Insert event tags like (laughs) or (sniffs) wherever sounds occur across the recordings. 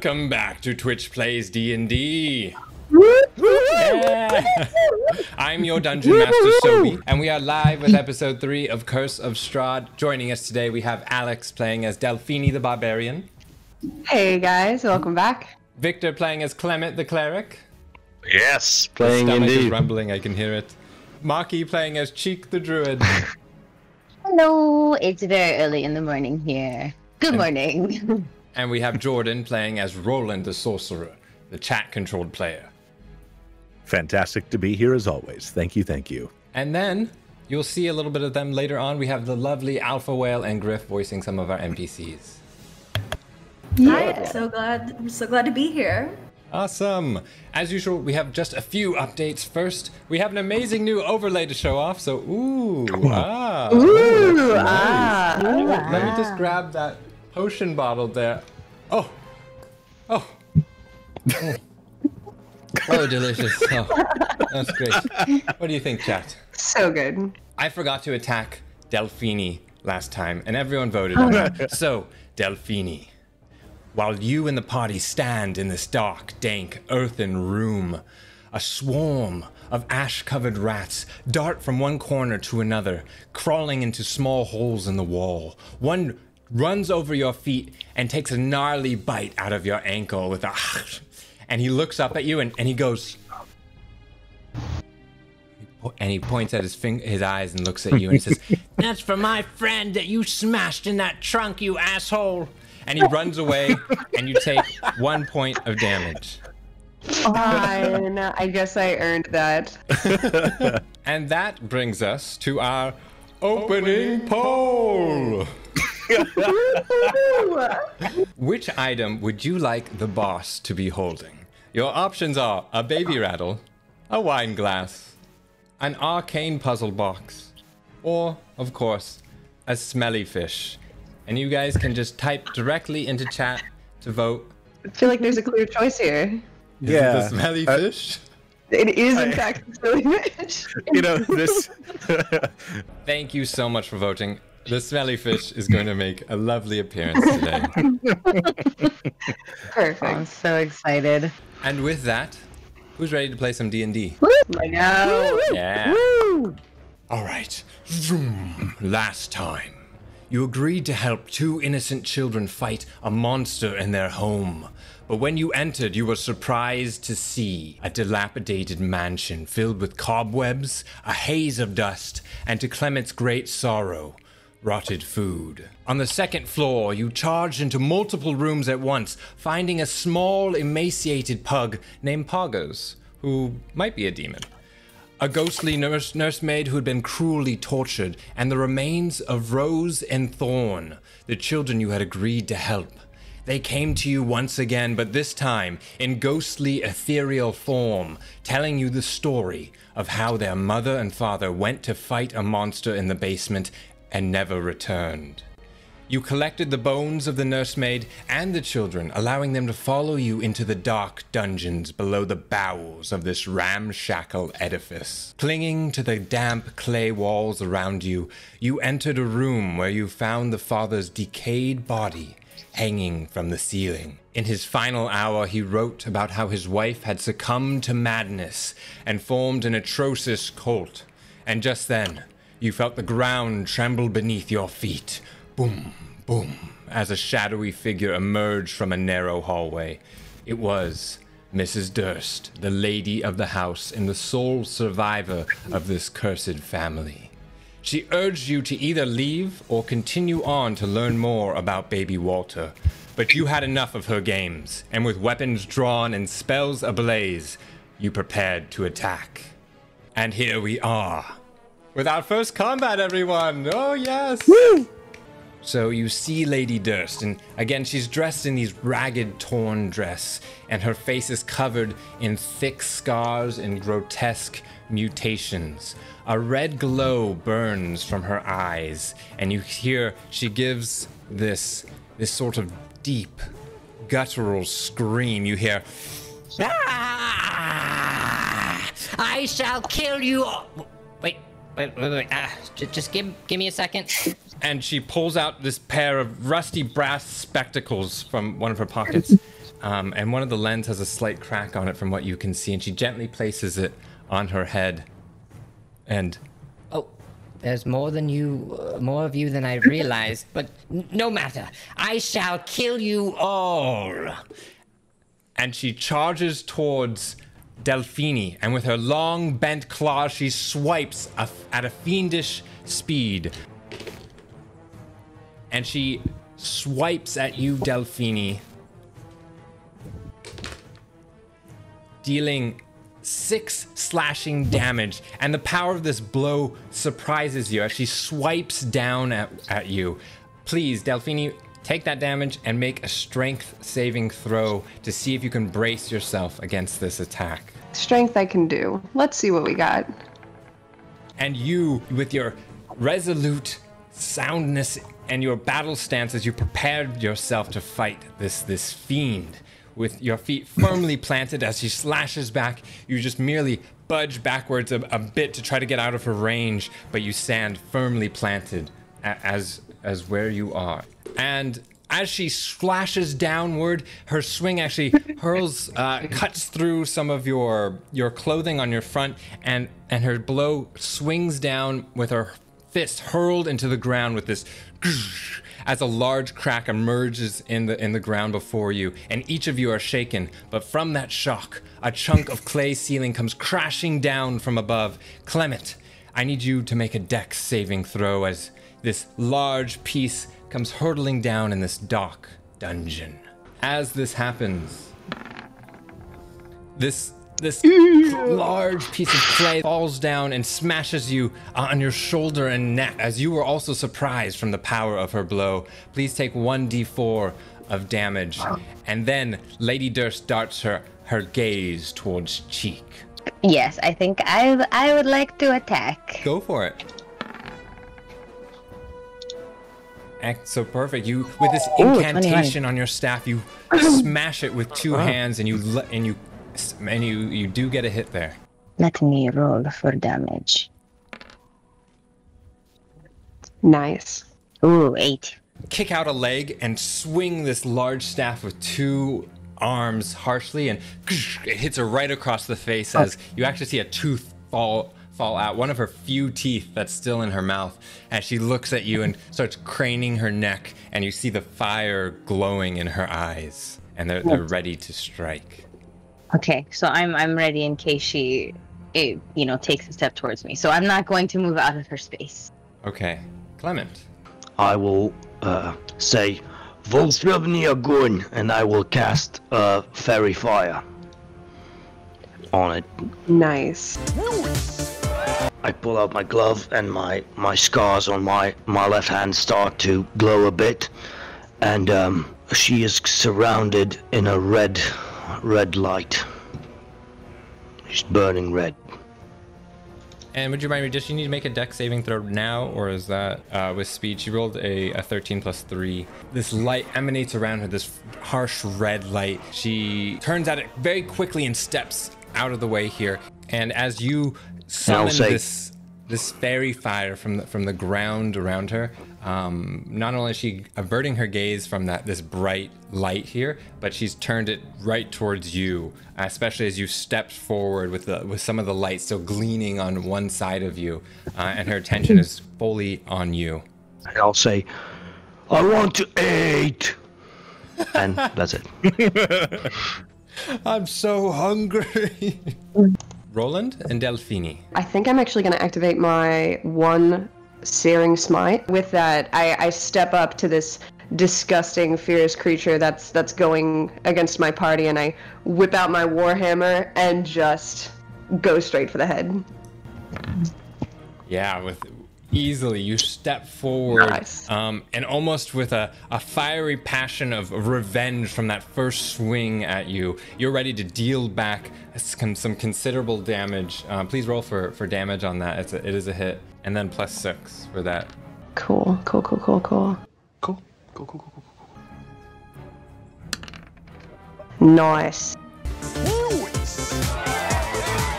Welcome back to Twitch Plays D&D. I'm your Dungeon Master Sobi, and we are live with episode 3 of Curse of Strahd. Joining us today, we have Alex playing as Delphini the Barbarian, Hey guys, welcome back. Victor playing as Clement the Cleric. Yes. Playing Stomach is indeed. rumbling, I can hear it. Maki playing as Cheek the Druid. (laughs) Hello, it's very early in the morning here. Good morning. (laughs) and we have Jordan playing as Roland the Sorcerer, the chat-controlled player. Fantastic to be here as always. Thank you, thank you. And then you'll see a little bit of them later on. We have the lovely Alpha Whale and Griff voicing some of our NPCs. Hi, so glad I'm so glad to be here. Awesome. As usual, we have just a few updates. First, we have an amazing new overlay to show off. So, ooh, ah. Ooh, ah. Let me just grab that potion bottle there. Oh. oh, oh. Oh, delicious. Oh, that's great. What do you think, chat? So good. I forgot to attack Delphini last time, and everyone voted on it. (laughs) So, Delphini, while you and the party stand in this dark, dank, earthen room, a swarm of ash covered rats dart from one corner to another, crawling into small holes in the wall. One runs over your feet and takes a gnarly bite out of your ankle with a. (sighs) And he looks up at you and, and he goes. And he points at his finger, his eyes and looks at you and he says, (laughs) "That's for my friend that you smashed in that trunk, you asshole." And he runs away, and you take one point of damage. Fine. I guess I earned that. And that brings us to our opening poll. Which item would you like the boss to be holding? Your options are a baby rattle, a wine glass, an arcane puzzle box, or, of course, a smelly fish. And you guys can just type directly into chat to vote. I feel like there's a clear choice here. Is it Yeah, the smelly uh, fish? It is in fact silly fish. (laughs) You know, this. (laughs) (laughs) Thank you so much for voting. The smelly fish is going to make a lovely appearance today. (laughs) Perfect. I'm so excited. and with that, who's ready to play some D&D? I know. Yeah. All right. Vroom. Last time, you agreed to help two innocent children fight a monster in their home. But when you entered, you were surprised to see a dilapidated mansion filled with cobwebs, a haze of dust, and to Clement's great sorrow, rotted food. On the second floor, you charged into multiple rooms at once, finding a small, emaciated pug named Poggers, who might be a demon a ghostly nurse nursemaid who had been cruelly tortured, and the remains of Rose and Thorn, the children you had agreed to help. They came to you once again, but this time in ghostly ethereal form, telling you the story of how their mother and father went to fight a monster in the basement and never returned. You collected the bones of the nursemaid and the children, allowing them to follow you into the dark dungeons below the bowels of this ramshackle edifice. Clinging to the damp clay walls around you, you entered a room where you found the father's decayed body hanging from the ceiling. In his final hour, he wrote about how his wife had succumbed to madness and formed an atrocious cult. And just then, you felt the ground tremble beneath your feet. Boom, boom, as a shadowy figure emerged from a narrow hallway. It was Mrs. Durst, the lady of the house and the sole survivor of this cursed family. She urged you to either leave or continue on to learn more about baby Walter. But you had enough of her games, and with weapons drawn and spells ablaze, you prepared to attack. And here we are. With our first combat, everyone! Oh, yes! So you see Lady Durst, and again, she's dressed in these ragged, torn dress, and her face is covered in thick scars and grotesque mutations. A red glow burns from her eyes, and you hear she gives this this sort of deep, guttural scream. You hear, "Ah! I shall kill you!" all." Wait, wait, wait. Ah, j- just give give me a second and she pulls out this pair of rusty brass spectacles from one of her pockets. um, and one of the lens has a slight crack on it from what you can see, and she gently places it on her head. And Oh, there's more than you, uh, more of you than I realized, but no matter. I shall kill you all. and she charges towards Delphini, and with her long bent claws, she swipes at a fiendish speed. And she swipes at you, Delphini, dealing six slashing damage. And the power of this blow surprises you as she swipes down at, at you. Please, Delphini, take that damage and make a strength saving throw to see if you can brace yourself against this attack. Strength I can do. Let's see what we got. and you with your resolute soundness and your battle stance as you prepared yourself to fight this this fiend with your feet firmly (coughs) planted as she slashes back you just merely budge backwards a, a bit to try to get out of her range but you stand firmly planted as as where you are and as she splashes downward, her swing actually (laughs) hurls, uh, cuts through some of your your clothing on your front, and and her blow swings down with her fist hurled into the ground with this (laughs) as a large crack emerges in the in the ground before you, and each of you are shaken. But from that shock, a chunk of clay ceiling comes crashing down from above. Clement, I need you to make a dex saving throw as this large piece comes hurtling down in this dark dungeon. As this happens, this this large piece of clay falls down and smashes you uh, on your shoulder and neck as you were also surprised from the power of her blow. Please take 1d4 of damage. And then Lady Durst darts her her gaze towards Cheek. Yes, I think I I would like to attack. Go for it. Act so perfect. You with this Ooh, incantation on your staff, you (clears throat) smash it with two hands, and you and you and you you do get a hit there. Let me roll for damage. Nice. Ooh, eight. Kick out a leg and swing this large staff with two arms harshly, and it hits her right across the face oh. as you actually see a tooth fall fall out, one of her few teeth that's still in her mouth, as she looks at you and (laughs) starts craning her neck, and you see the fire glowing in her eyes, and they're, they're ready to strike. Okay, so I'm I'm ready in case she, it, you know, takes a step towards me. So I'm not going to move out of her space. Okay, Clement. I will uh, say Volsrevnia Gun and I will cast uh, Faerie Fire on it. Nice. I pull out my glove and my, my scars on my, my left hand start to glow a bit. And um, she is surrounded in a red, red light. She's burning red. And would you mind me? Does she need to make a dex saving throw now, or is that uh, with speed? She rolled a, a 13 plus three. This light emanates around her, this harsh red light. She turns at it very quickly and steps out of the way here. And as you summon say- this this faerie fire from the, from the ground around her, um, not only is she averting her gaze from that this bright light here, but she's turned it right towards you, especially as you stepped forward with the with some of the light still gleaning on one side of you, uh, and her attention is fully on you. And I'll say, I want to eat! And that's it. (laughs) I'm so hungry. (laughs) Roland and Delphini. I think I'm actually going to activate my one searing smite. With that, I, I step up to this disgusting, fierce creature that's that's going against my party, and I whip out my warhammer and just go straight for the head. Yeah, with easily you step forward Nice. um, and almost with a, a fiery passion of revenge from that first swing at you you're ready to deal back some, some considerable damage uh, please roll for, for damage on that it's a, it is a hit and then plus six for that Cool, cool, cool, cool, cool. Cool. Cool, cool, cool, cool. Nice.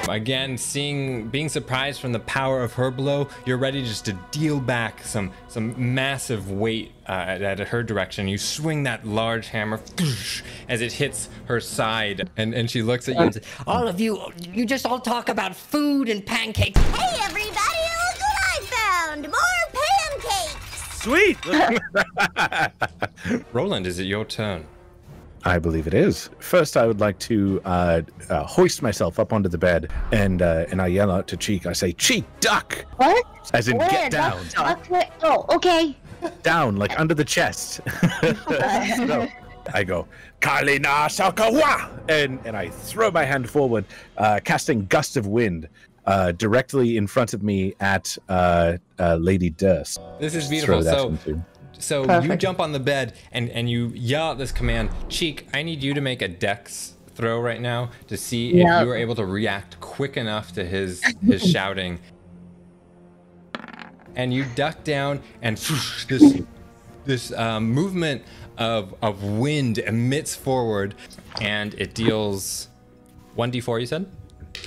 Again, seeing, being surprised from the power of her blow, you're ready just to deal back some, some massive weight uh, at, at her direction. You swing that large hammer (sniffs) as it hits her side, and, and she looks at you and says, All of you, you just all talk about food and pancakes. Hey everybody, look what I found! More pancakes! Sweet. (laughs) Roland, is it your turn? I believe it is. First, I would like to uh, uh, hoist myself up onto the bed, and uh, and I yell out to Cheek. I say, "Cheek, duck!" What? As in, Where? get down, Duck- duck- Oh, okay. down, like under the chest. (laughs) So, I go, Kalina Sakawa! And, and I throw my hand forward, uh, casting Gust of Wind uh, directly in front of me at uh, uh, Lady Durst. This is Throw beautiful. So, into- so you jump on the bed and, and you yell out this command, Cheek, I need you to make a dex throw right now to see if you are able to react quick enough to his his (laughs) shouting. And you duck down and this this um, movement of, of wind emits forward and it deals 1d4 you said?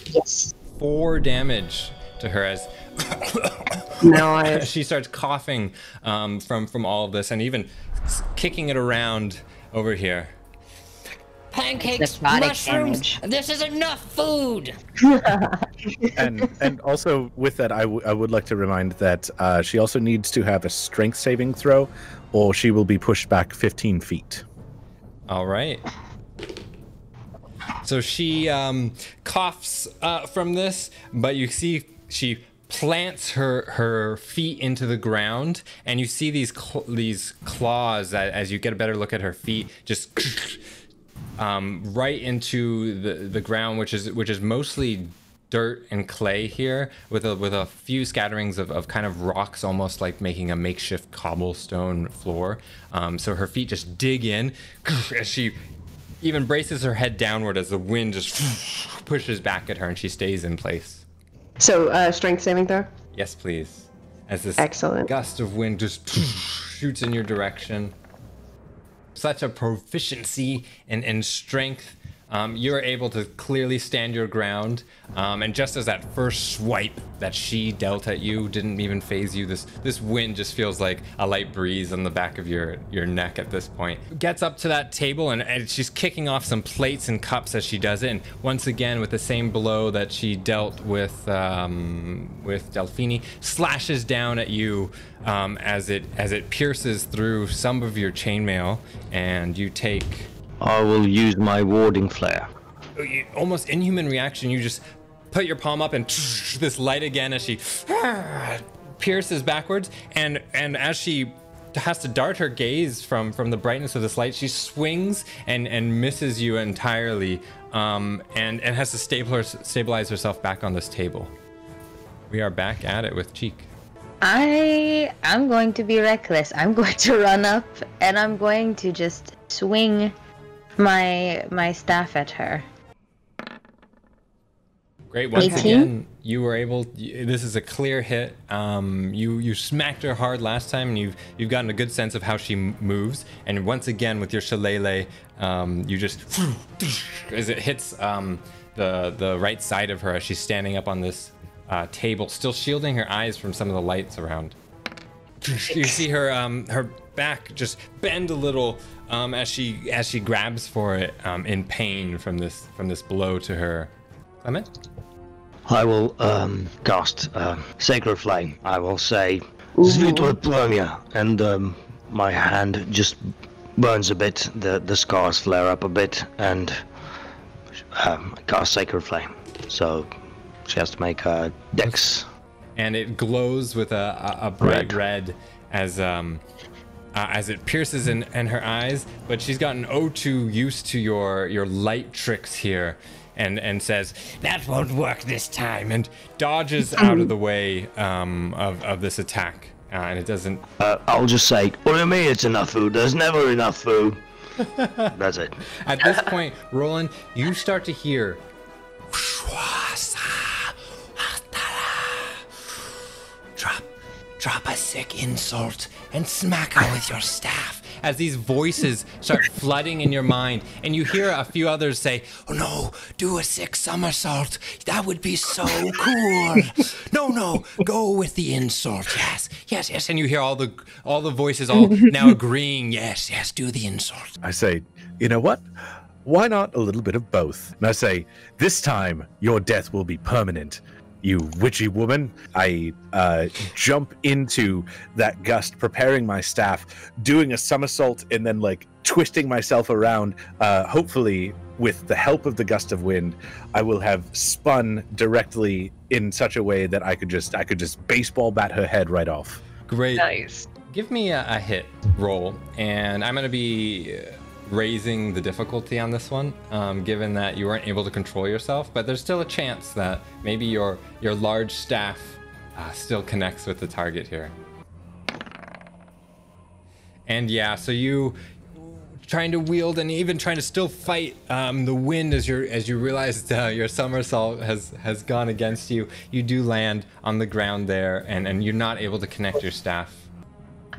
Yes. Four damage to her as No, I. (laughs) she starts coughing um, from from all of this and even kicking it around over here. Pancakes, mushrooms. damage. This is enough food. (laughs) and and also with that, I, w- I would like to remind that uh, she also needs to have a strength saving throw, or she will be pushed back 15 feet. All right. So she um, coughs uh, from this, but you see she plants her her feet into the ground, and you see these cl- these claws that, as you get a better look at her feet, just um, right into the the ground, which is which is mostly dirt and clay here, with a with a few scatterings of, of kind of rocks, almost like making a makeshift cobblestone floor. Um, so her feet just dig in as she even braces her head downward as the wind just pushes back at her, and she stays in place. So, uh, strength saving throw. Yes, please. As this Excellent. gust of wind just (sniffs) shoots in your direction. Such a proficiency and, and strength. Um, you're able to clearly stand your ground. Um, and just as that first swipe that she dealt at you didn't even phase you, this this wind just feels like a light breeze on the back of your, your neck at this point. Gets up to that table and, and she's kicking off some plates and cups as she does it. And once again, with the same blow that she dealt with um, with Delphini, slashes down at you um, as it as it pierces through some of your chainmail, and you take I will use my warding flare. almost inhuman reaction. You just put your palm up and (laughs) this light again as she (sighs) pierces backwards, and and as she has to dart her gaze from from the brightness of this light, she swings and and misses you entirely, um, and and has to stable stabilize herself back on this table. We are back at it with Cheek. I I'm going to be reckless. I'm (laughs) going to run up and I'm going to just swing my my staff at her. Great. Once 18? again, you were able. This is a clear hit. Um, you you smacked her hard last time, and you've you've gotten a good sense of how she moves. And once again, with your shillelagh, um, you just (sniffs) as it hits um, the the right side of her as she's standing up on this uh, table, still shielding her eyes from some of the lights around. You see her um, her back just bend a little um, as she as she grabs for it um, in pain from this from this blow to her. Clement. I will um, cast uh, Sacred Flame. I will say, Svitla and um, my hand just burns a bit. The the scars flare up a bit, and um, cast Sacred Flame. So she has to make a Dex. and it glows with a, a, a bright Red. red, as um uh, as it pierces in, in her eyes. But she's gotten O2 used to your your light tricks here, and and says that won't work this time, and dodges out of the way um of of this attack, uh, and it doesn't. Uh, I'll just say, what do you mean it's enough food? There's never enough food. (laughs) That's it. At this point, Roland, you start to hear. Drop, drop a sick insult and smack her with your staff as these voices start flooding in your mind, and you hear a few others say, "Oh no, do a sick somersault. That would be so cool." (laughs) no, no, go with the insult. Yes, yes, yes. And you hear all the all the voices all (laughs) now agreeing. Yes, yes, do the insult. I say, you know what? Why not a little bit of both? And I say, this time your death will be permanent. You witchy woman. I uh, jump into that gust, preparing my staff, doing a somersault, and then like twisting myself around. Uh, hopefully, with the help of the gust of wind, I will have spun directly in such a way that I could just I could just baseball bat her head right off. Great. Nice. Give me a, a hit roll, and I'm going to be uh, raising the difficulty on this one, um, given that you weren't able to control yourself. But there's still a chance that maybe your your large staff uh, still connects with the target here. And yeah, so you trying to wield and even trying to still fight um, the wind as you as you realize uh, your somersault has has gone against you. You do land on the ground there, and and you're not able to connect your staff.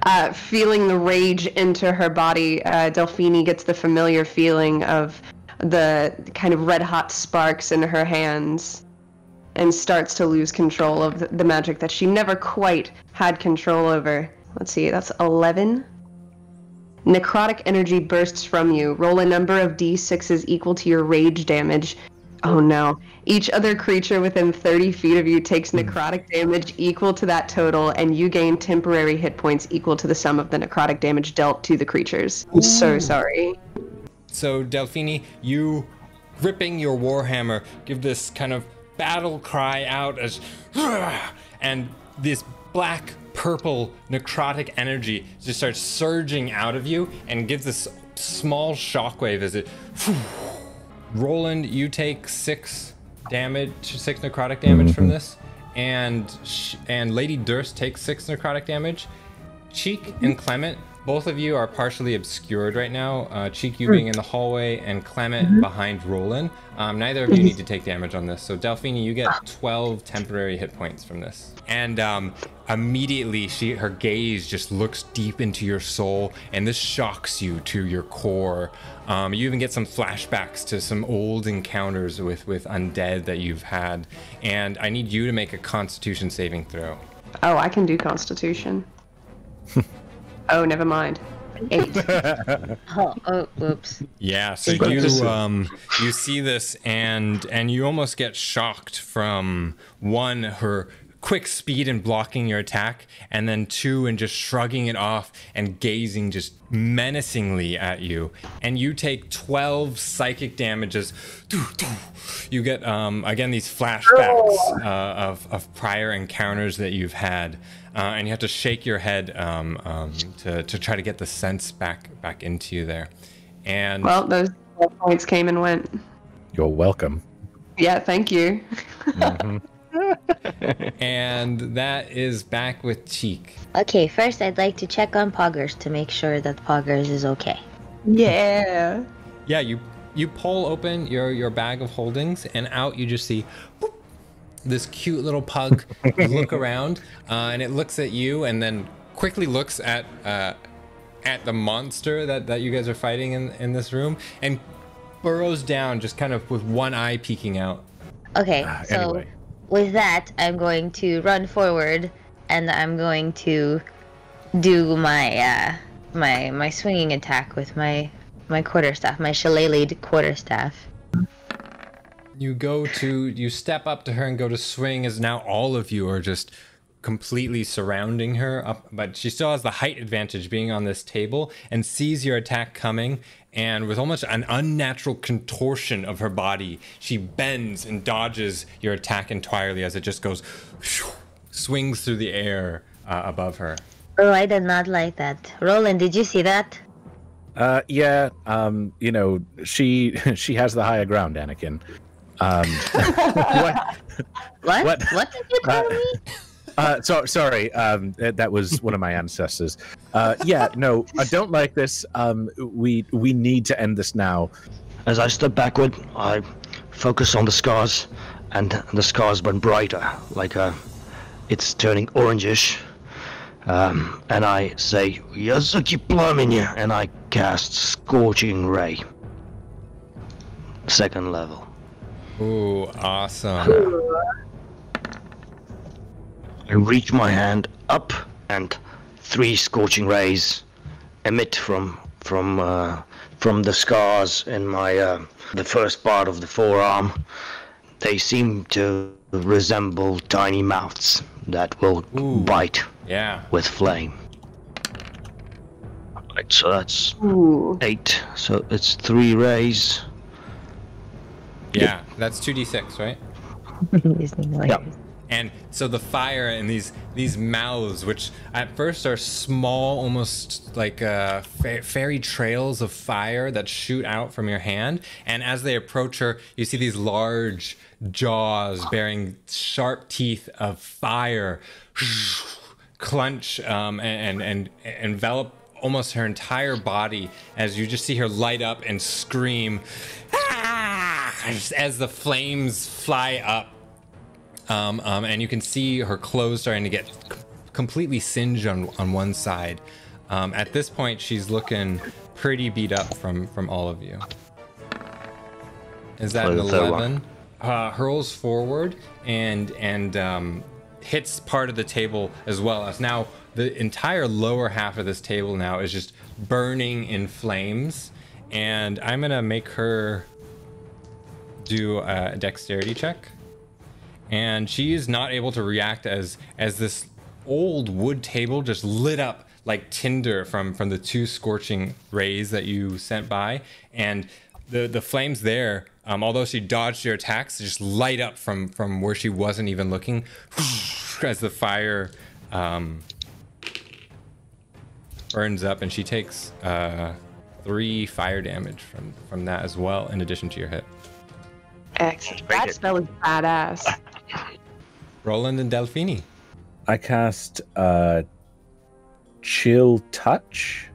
Uh, feeling the rage into her body, uh, Delphine gets the familiar feeling of the kind of red hot sparks in her hands and starts to lose control of the, the magic that she never quite had control over. Let's see, that's 11. Necrotic energy bursts from you. Roll a number of d6s equal to your rage damage. Oh no. Each other creature within 30 feet of you takes hmm. necrotic damage equal to that total, and you gain temporary hit points equal to the sum of the necrotic damage dealt to the creatures. I'm so sorry. So Delphine, you gripping your warhammer, give this kind of battle cry out as, (sighs) and this black purple necrotic energy just starts surging out of you and gives this small shockwave as it. (sighs) (laughs) Roland, you take six damage, six necrotic damage from this, and sh- and Lady Durst takes six necrotic damage. Cheek and Clement, both of you are partially obscured right now. Uh, Cheek, you being in the hallway, and Clement behind Roland. Um, neither of you need to take damage on this. So Delphine, you get 12 temporary hit points from this. And um, immediately, she her gaze just looks deep into your soul, and this shocks you to your core. Um, you even get some flashbacks to some old encounters with with undead that you've had. And I need you to make a Constitution saving throw. Oh, I can do Constitution. (laughs) oh, never mind. Eight. Oh, (laughs) (laughs) oh, whoops. Yeah, so you um you see this and and you almost get shocked from one her quick speed and blocking your attack and then two and just shrugging it off and gazing just menacingly at you. And you take 12 psychic damages. You get um again these flashbacks uh, of of prior encounters that you've had. Uh, and you have to shake your head um, um, to, to try to get the sense back back into you there. And Well, those points came and went. You're welcome. Yeah, thank you. (laughs) (laughs) and that is back with Cheek. Okay, first I'd like to check on Poggers to make sure that Poggers is okay. Yeah. Yeah, you you pull open your your bag of holdings, and out you just see boop, this cute little pug look (laughs) around, uh, and it looks at you, and then quickly looks at uh, at the monster that that you guys are fighting in in this room, and burrows down, just kind of with one eye peeking out. Okay, Ah, so anyway. With that, I'm going to run forward and I'm going to do my uh, my my swinging attack with my my quarterstaff, my shillelagh'd quarterstaff. You go to you step up to her and go to swing as now all of you are just completely surrounding her up but she still has the height advantage being on this table and sees your attack coming and with almost an unnatural contortion of her body she bends and dodges your attack entirely as it just goes (sniffs) swings through the air uh, above her Oh, I did not like that. Roland, did you see that? Uh, yeah. Um, you know, she (laughs) she has the higher ground, Anakin. Um, (laughs) what? What? What? What did you call Uh, me? (laughs) Uh, so sorry. Um, that that was one of my ancestors. Uh, yeah. No, I don't like this. Um, we we need to end this now. As I step backward, I focus on the scars, and the scars burn brighter, like uh, it's turning orangish. Um, and I say, Yazuki Plaminya, and I cast Scorching Ray. Second level. Ooh, awesome. I reach my hand up, and three Scorching Rays emit from from uh, from the scars in my uh, the first part of the forearm. They seem to resemble tiny mouths that will Ooh. bite Yeah. with flame. Right, so that's Ooh. eight. So it's three rays. Yeah. That's 2d6, right? (laughs) Using like Yep. And so the fire and these these mouths, which at first are small, almost like uh, fa- fairy trails of fire that shoot out from your hand, and as they approach her, you see these large jaws bearing sharp teeth of fire (sniffs) clench um, and, and and envelop almost her entire body as you just see her light up and scream "Ah!" as the flames fly up um, um, and you can see her clothes starting to get completely singed on, on one side. Um, at this point, she's looking pretty beat up from from all of you. Is that an Play the third one. eleven? Uh, hurls forward and and um, hits part of the table as well as now the entire lower half of this table now is just burning in flames. And I'm gonna make her do a dexterity check and she is not able to react as as this old wood table just lit up like tinder from from the two scorching rays that you sent by and the the flames there um, although she dodged your attacks just light up from from where she wasn't even looking (sighs) as the fire um, burns up and she takes uh, three fire damage from from that as well in addition to your hit Excellent. That spell is badass. Roland and delphini I cast uh, Chill Touch,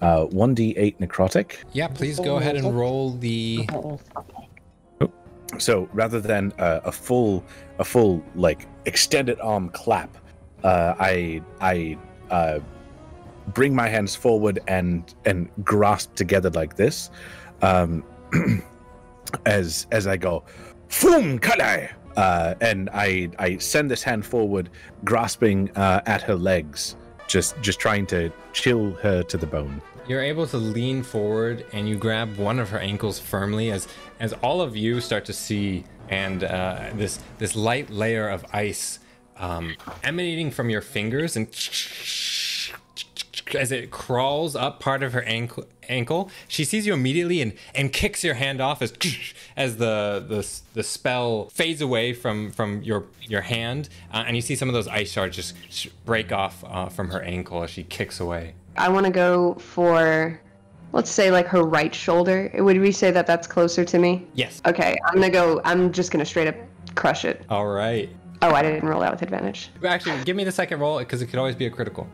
uh, 1d8 necrotic. Yeah, please go ahead and roll the. So rather than uh, a full, a full like extended arm clap, uh, I I uh, bring my hands forward and and grasp together like this, um, (clears throat) as as I go, Fum Kalai! Uh, and I I send this hand forward, grasping uh, at her legs, just just trying to chill her to the bone. You're able to lean forward and you grab one of her ankles firmly as as all of you start to see and uh, this this light layer of ice um, emanating from your fingers and as it crawls up part of her ankle ankle she sees you immediately and and kicks your hand off as (laughs) as the the, the spell fades away from from your your hand uh, and you see some of those ice shards just break off uh, from her ankle as she kicks away I want to go for, let's say, like her right shoulder. Would we say that that's closer to me? yes Okay, I'm gonna go. I'm just gonna straight up crush it. all right Oh, I didn't roll that with advantage. Actually, give me the second roll because it could always be a critical.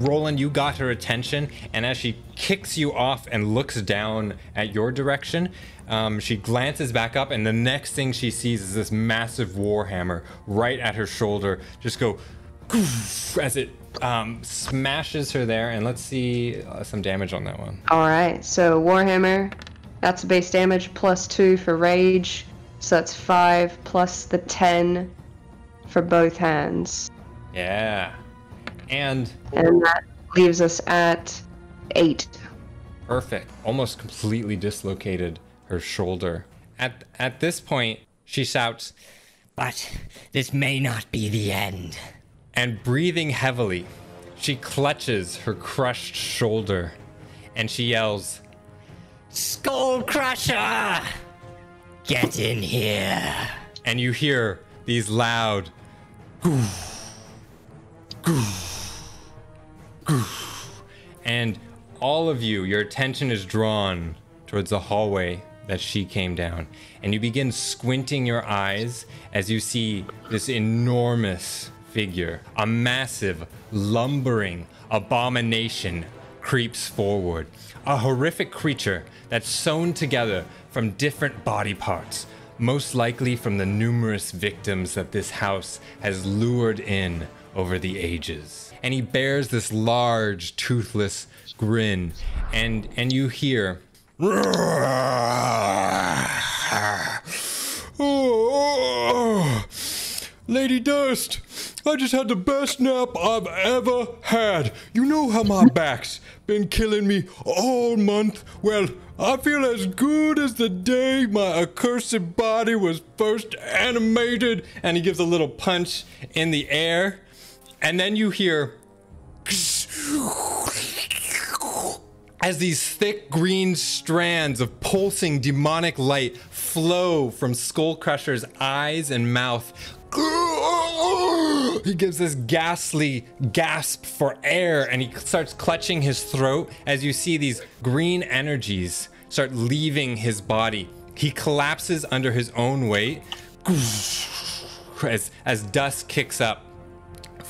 Roland, you got her attention, and as she kicks you off and looks down at your direction, um, she glances back up, and the next thing she sees is this massive warhammer right at her shoulder. Just go as it um, smashes her there, and let's see uh, some damage on that one. All right, so Warhammer, that's base damage plus two for rage, so that's five plus the ten for both hands, Yeah, and and that leaves us at eight. Perfect. Almost completely dislocated her shoulder. At at this point, she shouts, But this may not be the end. and breathing heavily, she clutches her crushed shoulder, and she yells, Skull Crusher! Get in here. and you hear these loud goof, goof. And all of you, your attention is drawn towards the hallway that she came down. And you begin squinting your eyes as you see this enormous figure, a massive, lumbering abomination creeps forward. A horrific creature that's sewn together from different body parts, most likely from the numerous victims that this house has lured in over the ages. And he bears this large, toothless grin, and and you hear. Lady Durst, I just had the best nap I've ever had. You know how my back's been killing me all month? Well, I feel as good as the day my accursed body was first animated. And he gives a little punch in the air. And then you hear as these thick green strands of pulsing demonic light flow from Skullcrusher's eyes and mouth. He gives this ghastly gasp for air and he starts clutching his throat as you see these green energies start leaving his body. He collapses under his own weight as, as dust kicks up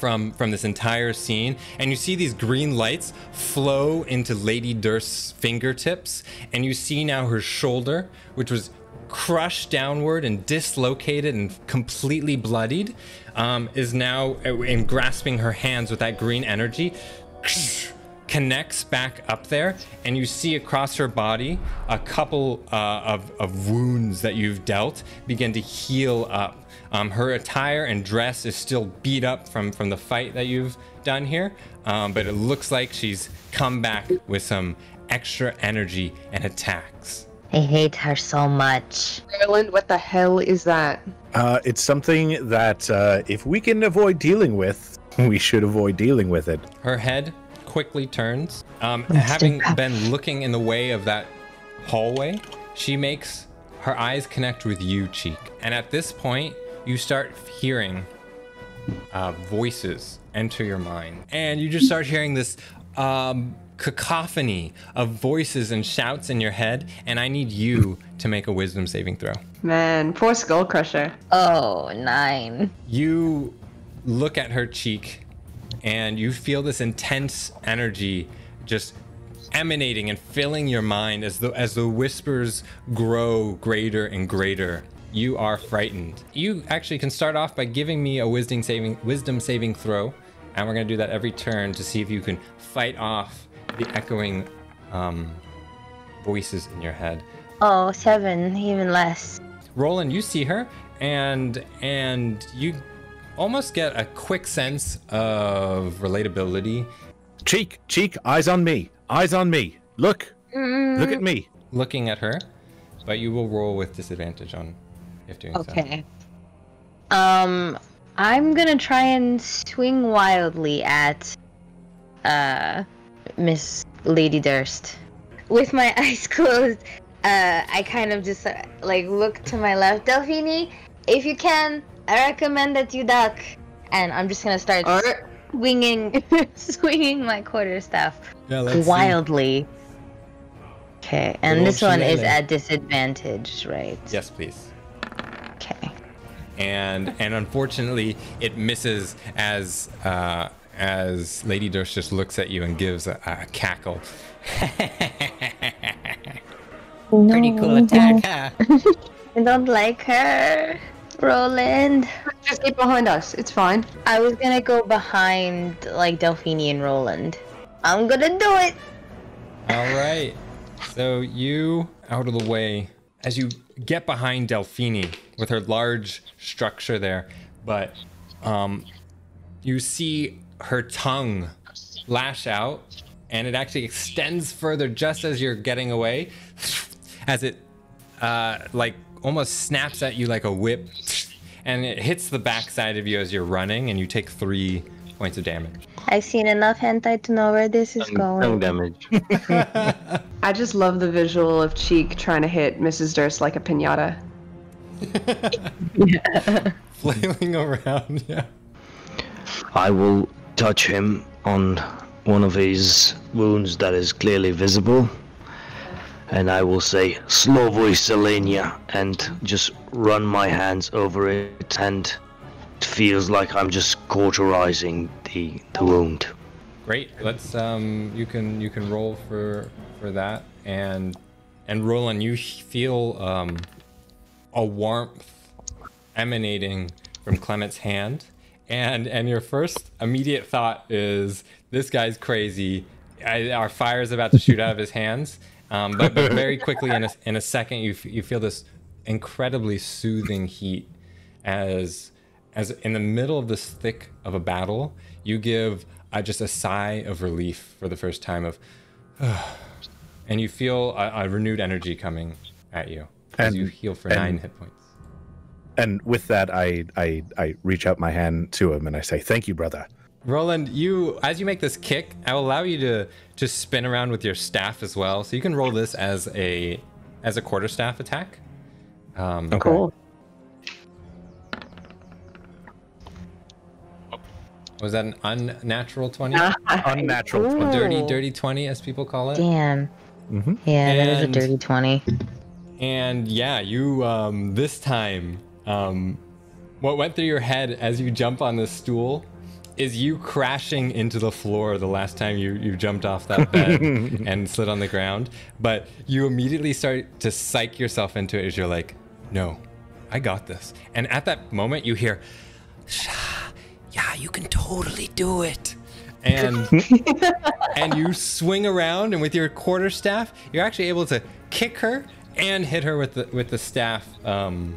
from from this entire scene and you see these green lights flow into lady durst's fingertips and you see now her shoulder which was crushed downward and dislocated and completely bloodied um, is now in grasping her hands with that green energy (sniffs) connects back up there and you see across her body a couple uh, of, of wounds that you've dealt begin to heal up um, her attire and dress is still beat up from from the fight that you've done here, um, but it looks like she's come back with some extra energy and attacks. I hate her so much. Roland, what the hell is that? Uh, it's something that uh, if we can avoid dealing with, (laughs) we should avoid dealing with it. Her head quickly turns. Um, having been looking in the way of that hallway, she makes her eyes connect with you, Cheek. And at this point, you start hearing uh, voices enter your mind, and you just start hearing this um, cacophony of voices and shouts in your head. And I need you to make a wisdom saving throw. Man, poor Skull Crusher. Oh, nine. You look at her cheek, and you feel this intense energy just emanating and filling your mind as the as the whispers grow greater and greater you are frightened. You actually can start off by giving me a wisdom saving wisdom saving throw, and we're gonna do that every turn to see if you can fight off the echoing um, voices in your head. Oh, seven, even less. Roland, you see her, and and you almost get a quick sense of relatability. Cheek, cheek, eyes on me, eyes on me. Look, look at me. Looking at her, but you will roll with disadvantage on if doing so. Okay. Um, I'm gonna try and swing wildly at, uh, Miss Lady Durst. With my (laughs) eyes closed, uh, I kind of just uh, like look to my left. Delphini, if you can, I recommend that you duck. And I'm just gonna start Alright. swinging, (laughs) swinging my quarterstaff Yeah, let's see. wildly. Okay, and this one is at disadvantage, right? Yes, please. Okay. and and unfortunately it misses as uh, as Lady Durst just looks at you and gives a, a cackle. (laughs) Pretty cool attack, huh? (laughs) I don't like her. Roland. Just get behind us. It's fine. I was gonna go behind like Delphine and Roland. I'm gonna do it. All right, so you out of the way as you get behind Delphini with her large structure there, but um, you see her tongue lash out, and it actually extends further just as you're getting away, as it uh, like almost snaps at you like a whip, and it hits the backside of you as you're running, and you take three points of damage. I've seen enough hentai to know where this is Tongue going. damage. (laughs) I just love the visual of Cheek trying to hit Mrs. Durst like a pinata. (laughs) Flailing around, yeah. I will touch him on one of his wounds that is clearly visible. And I will say, Slovoy Selenia, and just run my hands over it, and it feels like I'm just cauterizing the, the wound. Great. Let's um you can you can roll for for that and and Roland you feel um a warmth emanating from Clement's hand and and your first immediate thought is this guy's crazy. I, our fire is about to shoot out of his hands. Um, but, but very quickly, in a, in a second, you f- you feel this incredibly soothing heat as as in the middle of this thick of a battle, you give uh, just a sigh of relief for the first time of, (sighs) and you feel a, a renewed energy coming at you And- you heal for and- nine hit points. And with that, I, I I reach out my hand to him and I say, "Thank you, brother." Roland, you as you make this kick, I will allow you to to spin around with your staff as well. So you can roll this as a as a quarter staff attack. Um, Okay. Cool. Was that an unnatural twenty? Unnatural. Ooh. A dirty, dirty twenty, as people call it. Damn. Mhm. Yeah, that was a dirty 20. And yeah, you um, this time, um, what went through your head as you jump on this stool is you crashing into the floor the last time you, you jumped off that bed (laughs) and slid on the ground. But you immediately start to psych yourself into it as you're like, no, I got this. And at that moment, you hear, "Sha, yeah, you can totally do it. And (laughs) and you swing around, and with your quarterstaff, you're actually able to kick her and hit her with the with the staff um,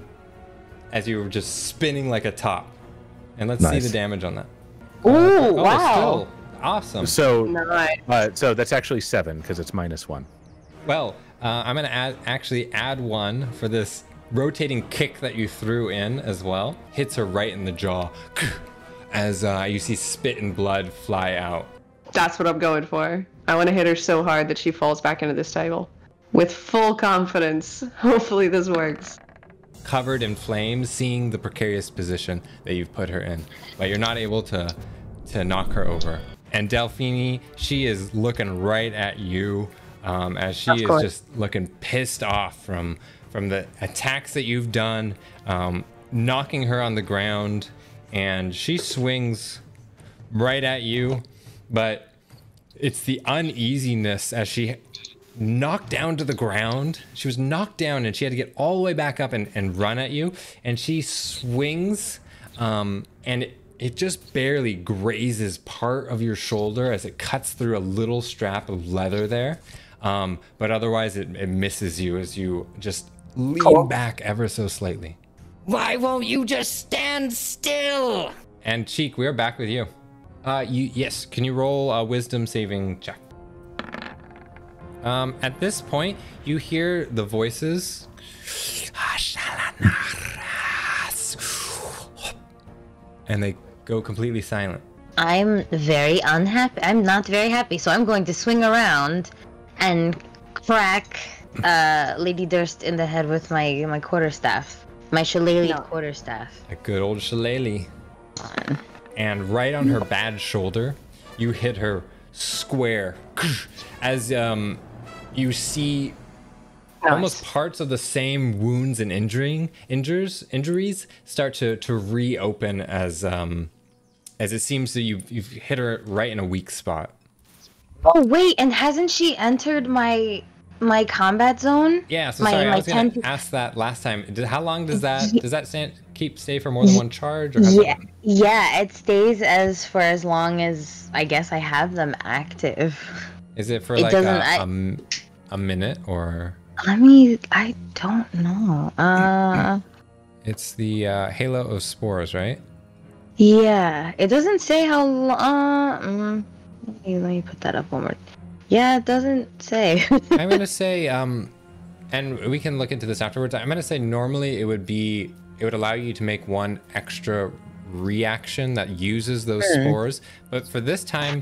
as you were just spinning like a top. And let's see the damage on that. Ooh, Oh, wow. still awesome. So, Nice. uh, so that's actually seven because it's minus one. Well, uh, I'm gonna add actually add one for this rotating kick that you threw in as well. Hits her right in the jaw, (clears throat) as uh, you see spit and blood fly out. That's what I'm going for. I want to hit her so hard that she falls back into this table. With full confidence. (laughs) Hopefully this works. covered in flames, seeing the precarious position that you've put her in, but you're not able to to knock her over. And Delphine, she is looking right at you, um, as she is just looking pissed off from from the attacks that you've done, um, knocking her on the ground, and she swings right at you, but it's the uneasiness as she knocked down to the ground. She was knocked down and she had to get all the way back up and, and run at you. And she swings um, and it, it just barely grazes part of your shoulder as it cuts through a little strap of leather there. Um, but otherwise, it, it misses you as you just lean back ever so slightly. Why won't you just stand still? And Cheek, we are back with you. Uh, you yes. Can you roll a wisdom saving check? Um, at this point, you hear the voices. And they go completely silent. I'm very unhappy. I'm not very happy, so I'm going to swing around and crack uh, Lady Durst in the head with my my quarterstaff, my shillelagh No. quarterstaff. A good old shillelagh. And right on her bad shoulder, you hit her square. As um, you see almost parts of the same wounds and injuring injures injuries start to to reopen as um as it seems that you've you've hit her right in a weak spot. Oh wait, and hasn't she entered my my combat zone? Yeah, so my, sorry, my I was gonna ask that last time. Did, how long does that (laughs) does that stand, keep stay for more than one charge? Or how's that Yeah, yeah, it stays as for as long as I guess I have them active. Is it for It like a, doesn't- I- a m- a minute or? Let me. I don't know. Uh, It's the uh, Halo of Spores, right? yeah, it doesn't say how long. Uh, mm, let, me, let me put that up one more. Yeah, it doesn't say. (laughs) I'm gonna say, um, and we can look into this afterwards. I'm gonna say normally it would be it would allow you to make one extra reaction that uses those spores, but for this time,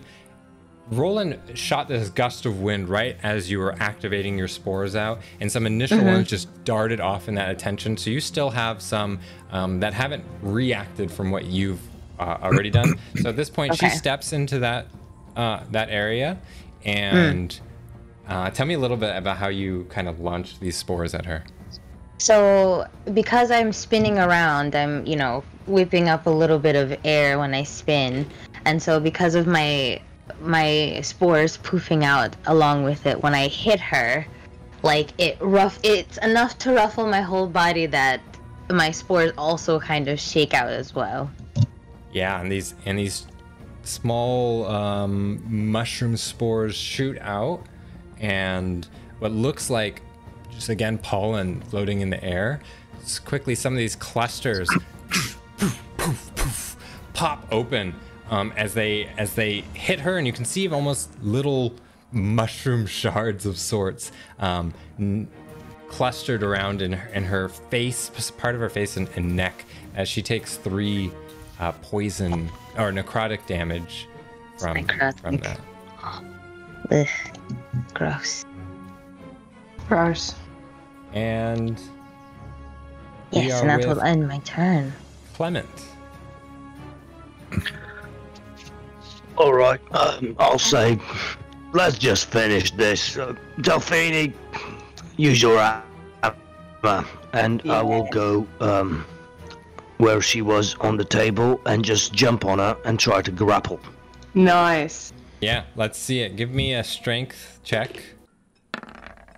Roland shot this gust of wind right as you were activating your spores out, and some initial ones just darted off in that attention. So you still have some um, that haven't reacted from what you've uh, already done. (coughs) So at this point, she steps into that uh, that area, and uh, tell me a little bit about how you kind of launched these spores at her. So, because I'm spinning around, I'm, you know, whipping up a little bit of air when I spin. And so because of my my spores poofing out along with it when I hit her, like it rough it's enough to ruffle my whole body that my spores also kind of shake out as well. Yeah, and these and these small um, mushroom spores shoot out, and what looks like just again pollen floating in the air. It's quickly, some of these clusters (coughs) poof, poof, poof, pop open um, as they as they hit her, and you can see almost little mushroom (laughs) shards of sorts um, n- clustered around in her, in her face, part of her face and, and neck, as she takes three uh, poison or necrotic damage from Necrotic. from that. Ugh. Gross. Gross. And Yes, and that with- will end my turn. Clement. All right, um, I'll say, let's just finish this. Uh, Delphini, use your hammer, and I will go um, where she was on the table and just jump on her and try to grapple. Nice. Yeah, let's see it. Give me a strength check.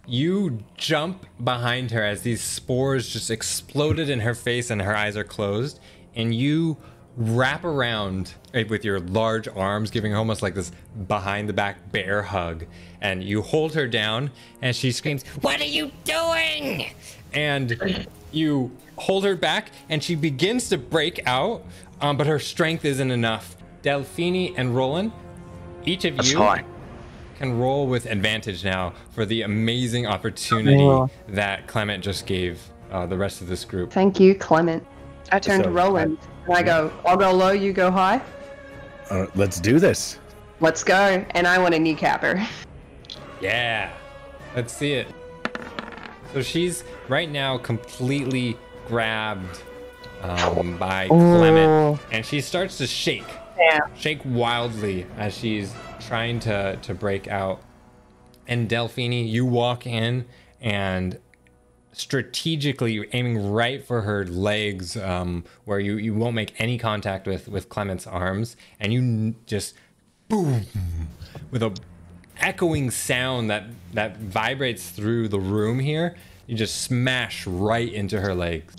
You jump behind her as these spores just exploded in her face and her eyes are closed, and you wrap around with your large arms, giving her almost like this behind the back bear hug. And you hold her down, and she screams, What are you doing? And you hold her back, and she begins to break out, um, but her strength isn't enough. Delphini and Roland, each of That's you fine. can roll with advantage now for the amazing opportunity Yeah. that Clement just gave uh, the rest of this group. Thank you, Clement. I turn to So, Roland and I go, I'll go low, you go high. Uh, let's do this. Let's go. And I want a kneecap her. Yeah, let's see it. So she's right now completely grabbed um, by Clement, and she starts to shake, Yeah. shake wildly as she's trying to to break out. And Delphini, you walk in and strategically aiming right for her legs, um, where you, you won't make any contact with with Clement's arms, and you just boom with a echoing sound that that vibrates through the room here. You just smash right into her legs.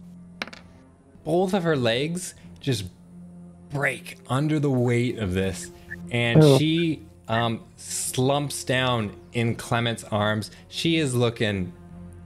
Both of her legs just break under the weight of this, and she um, slumps down in Clement's arms. She is looking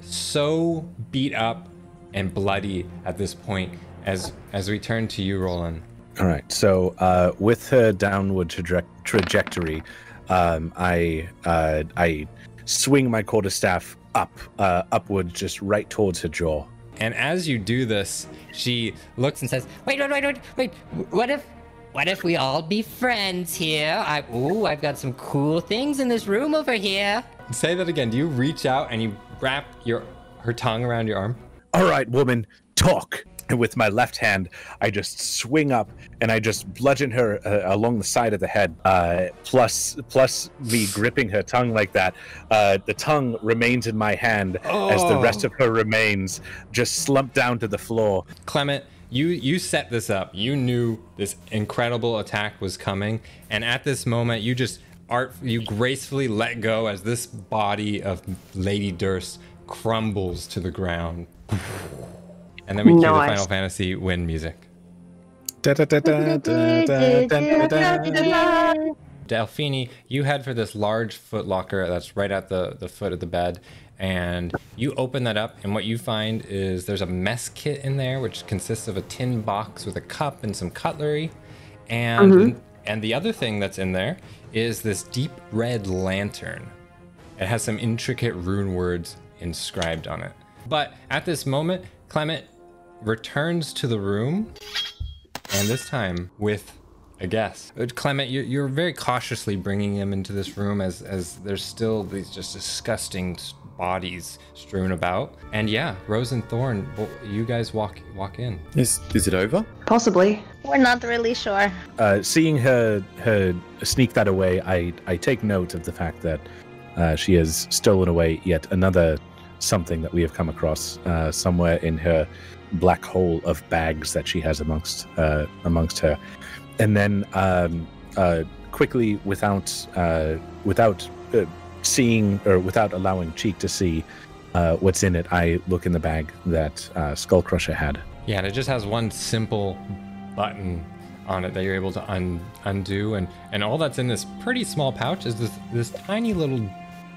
so beat up and bloody at this point. As as we turn to you, Roland. All right. So uh, with her downward traje- trajectory, um, I uh, I swing my quarterstaff up, uh, upward, just right towards her jaw. And as you do this, she looks and says, "Wait, wait, wait, wait, wait. What if, what if we all be friends here? I, ooh, I've got some cool things in this room over here." Say that again. Do you reach out and you wrap your her tongue around your arm? All right, woman, talk. And with my left hand, I just swing up and I just bludgeon her uh, along the side of the head. Uh, plus, plus me gripping her tongue like that. Uh, the tongue remains in my hand as the rest Oh. of her remains just slump down to the floor. Clement, you you set this up. You knew this incredible attack was coming, and at this moment, you just art you gracefully let go as this body of Lady Durst crumbles to the ground. And then we cue the Final Fantasy win music. Delphini, you head for this large foot locker that's right at the, the foot of the bed, and you open that up, and what you find is there's a mess kit in there, which consists of a tin box with a cup and some cutlery, and mm-hmm. and the other thing that's in there is this deep red lantern. It has some intricate rune words inscribed on it. But at this moment, Clement returns to the room, and this time with a guest. Uh, Clement, you're, very cautiously bringing him into this room as, as there's still these just disgusting bodies strewn about. And yeah, Rose and Thorn, you guys walk walk in. Is is it over? Possibly. We're not really sure. Uh, seeing her her sneak that away, I I take note of the fact that uh, she has stolen away yet another something that we have come across uh, somewhere in her black hole of bags that she has amongst uh, amongst her, and then um, uh, quickly without uh, without uh, seeing or without allowing Cheek to see uh, what's in it, I look in the bag that uh, Skullcrusher had. Yeah, and it just has one simple button on it that you're able to un- undo, and and all that's in this pretty small pouch is this this tiny little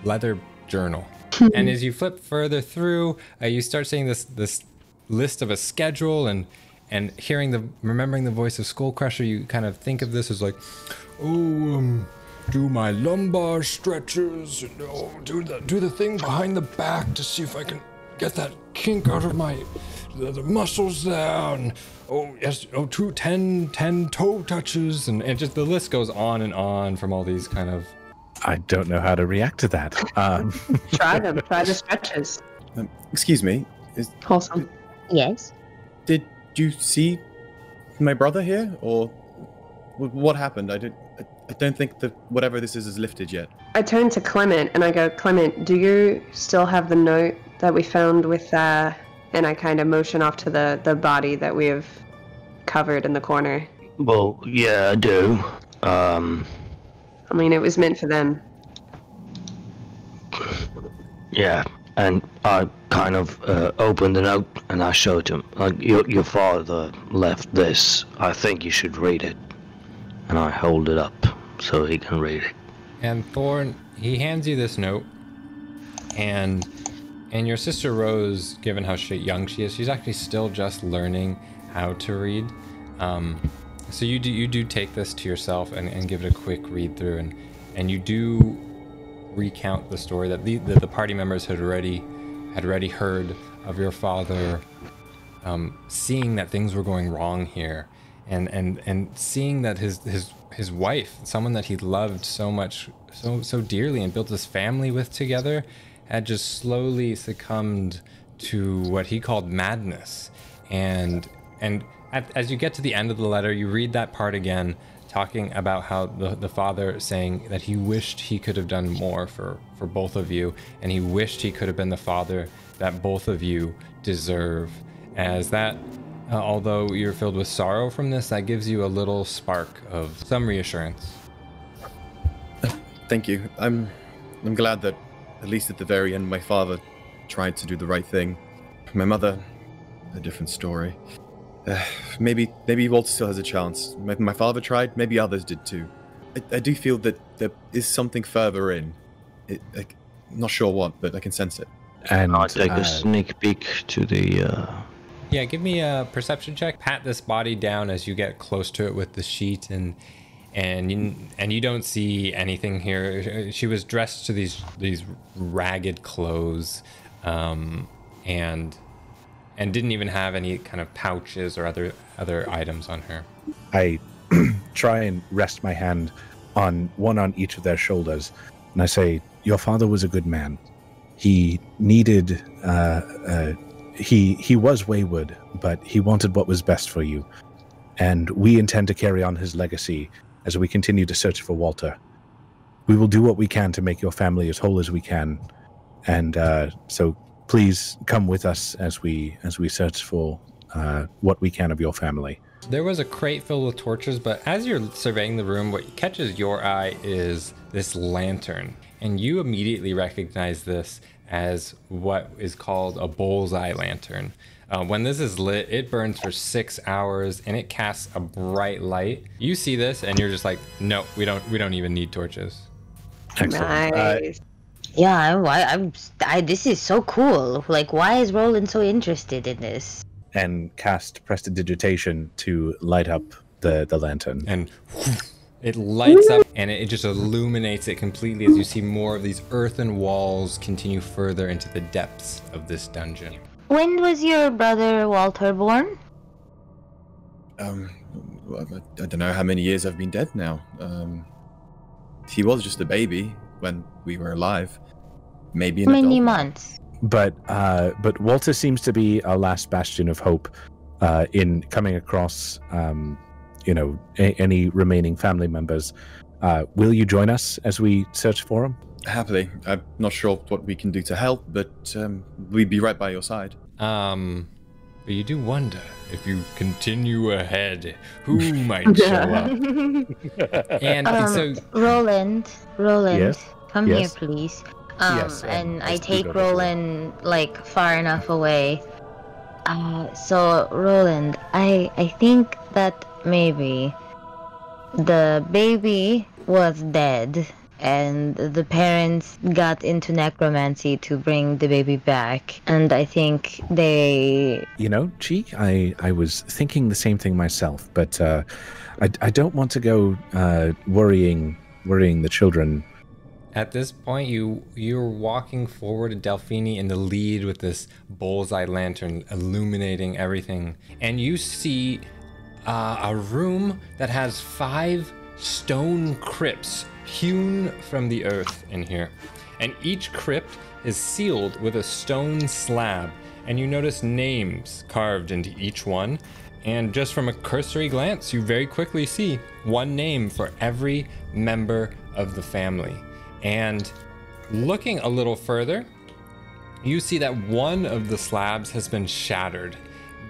leather journal. and as you flip further through, uh, you start seeing this this list of a schedule and and hearing the remembering the voice of Skull Crusher, you kind of think of this as like, oh, um, do my lumbar stretches, and, oh, do the do the thing behind the back to see if I can get that kink out of my the, the muscles there, and oh yes, oh two ten ten toe touches, and and just the list goes on and on from all these kind of. I don't know how to react to that. Um, (laughs) Try them. Try the stretches. Um, excuse me. Is, Wholesome. Yes. did you see my brother here, or what happened? I did. I, I don't think that whatever this is is lifted yet. I turn to Clement and I go, Clement, do you still have the note that we found with uh and I kind of motion off to the the body that we have covered in the corner. Well, yeah, I do. Um, I mean, it was meant for them. yeah, and I kind of uh, opened the note and I showed him. Like, your, your father left this. I think you should read it. And I hold it up so he can read it. And Thorn, he hands you this note, and and your sister Rose, given how young she is, she's actually still just learning how to read. Um, so you do you do take this to yourself and, and give it a quick read through, and and you do recount the story that the, the, the party members had already had already heard of your father um, seeing that things were going wrong here and and and seeing that his his his wife someone that he loved so much so so dearly and built his family with together had just slowly succumbed to what he called madness and and at, as you get to the end of the letter you read that part again talking about how the, the father saying that he wished he could have done more for, for both of you, and he wished he could have been the father that both of you deserve. As that, uh, although you're filled with sorrow from this, that gives you a little spark of some reassurance. Thank you. I'm. I'm glad that, at least at the very end, my father tried to do the right thing. My mother, a different story. Uh, maybe, maybe Walter still has a chance. My, my father tried. Maybe others did too. I, I do feel that there is something further in. It, like, not sure what, but I can sense it. and I take uh, a sneak peek to the. Yeah, give me a perception check. Pat this body down as you get close to it with the sheet, and and you and you don't see anything here. She was dressed to these these ragged clothes, um, and and didn't even have any kind of pouches or other other items on her. I (clears throat) try and rest my hand on one on each of their shoulders, and I say, "Your father was a good man. He needed. Uh, uh, he he was wayward, but he wanted what was best for you, and we intend to carry on his legacy as we continue to search for Walter. We will do what we can to make your family as whole as we can, and uh, so please come with us as we as we search for uh, what we can of your family." There was a crate filled with torches, but as you're surveying the room, what catches your eye is this lantern. And you immediately recognize this as what is called a bullseye lantern. Uh, when this is lit, it burns for six hours and it casts a bright light. You see this and you're just like, no, we don't, we don't even need torches. Excellent. Nice. Yeah, I, I, I'm. I, this is so cool. Like, why is Roland so interested in this? and cast prestidigitation to light up the, the lantern. And it lights up and it just illuminates it completely as you see more of these earthen walls continue further into the depths of this dungeon. When was your brother Walter born? Um, I, I don't know how many years I've been dead now. Um, he was just a baby when we were alive. Maybe an Many adult. months. But uh, but Walter seems to be our last bastion of hope uh, in coming across, um, you know, a- any remaining family members. Uh, will you join us as we search for him? Happily, I'm not sure what we can do to help, but um, we'd be right by your side. Um, but you do wonder if you continue ahead, who (laughs) might show up. (laughs) And Um, so, Roland, Roland, Yes? come Yes? here, please. Um, Yes, um, and I take. Roland like far enough away. Uh, so Roland, I I think that maybe the baby was dead and the parents got into necromancy to bring the baby back and i think they You know, Cheek, I, I was thinking the same thing myself, but uh, I, I don't want to go uh, worrying worrying the children. At this point, you you're walking forward, and Delphini in the lead with this bullseye lantern illuminating everything, and you see uh, a room that has five stone crypts hewn from the earth in here, and each crypt is sealed with a stone slab, and you notice names carved into each one. And just from a cursory glance, you very quickly see one name for every member of the family. And looking a little further, you see that one of the slabs has been shattered.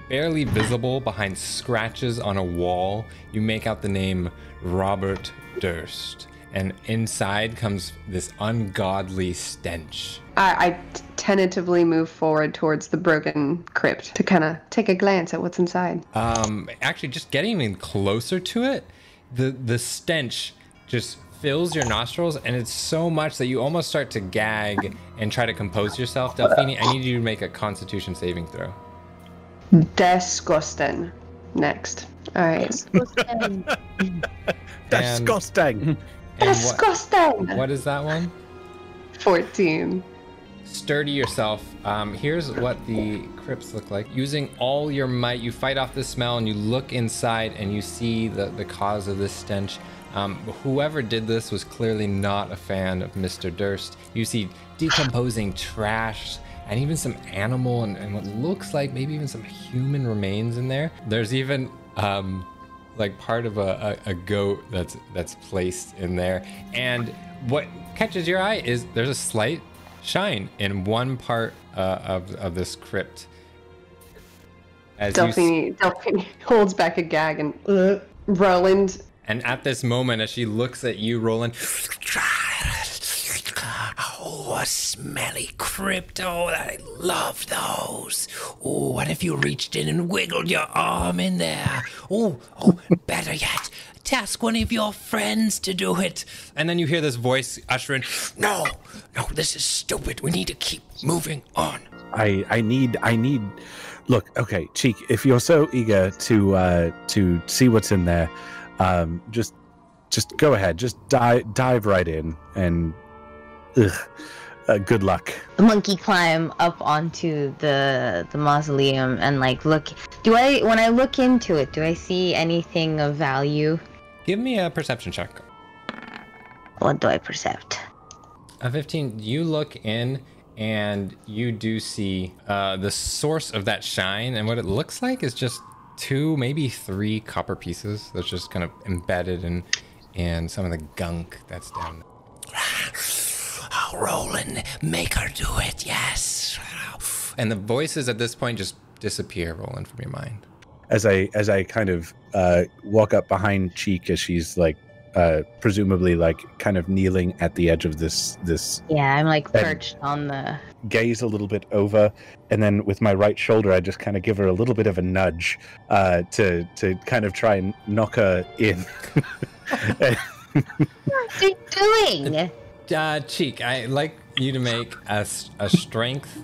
Barely visible behind scratches on a wall, you make out the name Robert Durst. And inside comes this ungodly stench. I tentatively move forward towards the broken crypt to kind of take a glance at what's inside. Um, actually, just getting even closer to it, the the stench just fills your nostrils, and it's so much that you almost start to gag and try to compose yourself. Delphine, I need you to make a Constitution saving throw. Disgusting. Next. All right. Disgusting. (laughs) (laughs) And what, Disgusting. what is that one? 14. Sturdy yourself. Um, here's what the crypts look like. Using all your might, you fight off the smell and you look inside and you see the, the cause of this stench. Um, whoever did this was clearly not a fan of Mr. Durst. You see decomposing trash and even some animal and, and what looks like maybe even some human remains in there. There's even um, like part of a, a, a goat that's that's placed in there. And what catches your eye is there's a slight shine in one part uh, of of this crypt. As Delphine, Delphine (laughs) holds back a gag and uh, Roland. and at this moment, as she looks at you, Roland, Oh, a smelly crypt. Oh, I love those. Oh, what if you reached in and wiggled your arm in there? Oh, oh, (laughs) better yet, task one of your friends to do it. and then you hear this voice ushering, No, no, this is stupid. We need to keep moving on. I I need I need. Look, okay, Cheek. If you're so eager to uh, to see what's in there, um, just just go ahead. Just dive dive right in and. Ugh, uh, good luck. the monkey climb up onto the the mausoleum and like look do i when i look into it do i see anything of value Give me a perception check. what do i percept A 15, you look in and you do see uh, the source of that shine. And what it looks like is just two, maybe three copper pieces that's just kind of embedded in, in some of the gunk that's down Oh, (laughs) Roland, make her do it, yes. And the voices at this point just disappear, Roland, from your mind. As I as I kind of uh, walk up behind Cheek as she's like uh, presumably like kind of kneeling at the edge of this this yeah i'm like perched on the gaze a little bit over, and then with my right shoulder, I just kind of give her a little bit of a nudge uh, to to kind of try and knock her in. what are you doing (laughs) Uh, Cheek, I'd like you to make a, a strength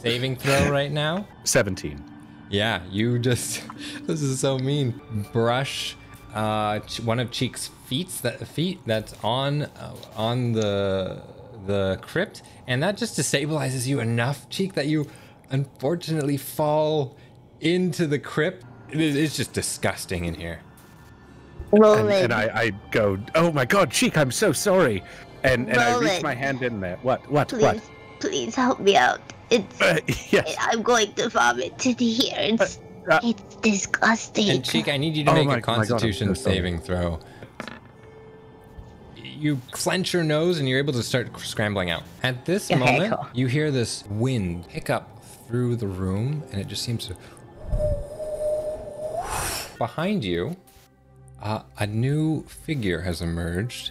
saving throw right now. Seventeen. Yeah, you just. (laughs) This is so mean. Brush uh, one of Cheek's feet that feet that's on uh, on the the crypt, and that just destabilizes you enough, Cheek, that you unfortunately fall into the crypt. It is, it's just disgusting in here. Roland. And, and I, I go, oh my god, Cheek, I'm so sorry. And and I reach my hand in there. What? What? please What? please help me out it's Uh, yes. i'm going to vomit to here it's uh, it's disgusting And Cheek, I need you to Oh make my- a my God, Constitution saving throw. You clench your nose and you're able to start scrambling out. At this Okay, moment, cool. you hear this wind pick up through the room, and it just seems to. (sighs) Behind you, uh, a new figure has emerged,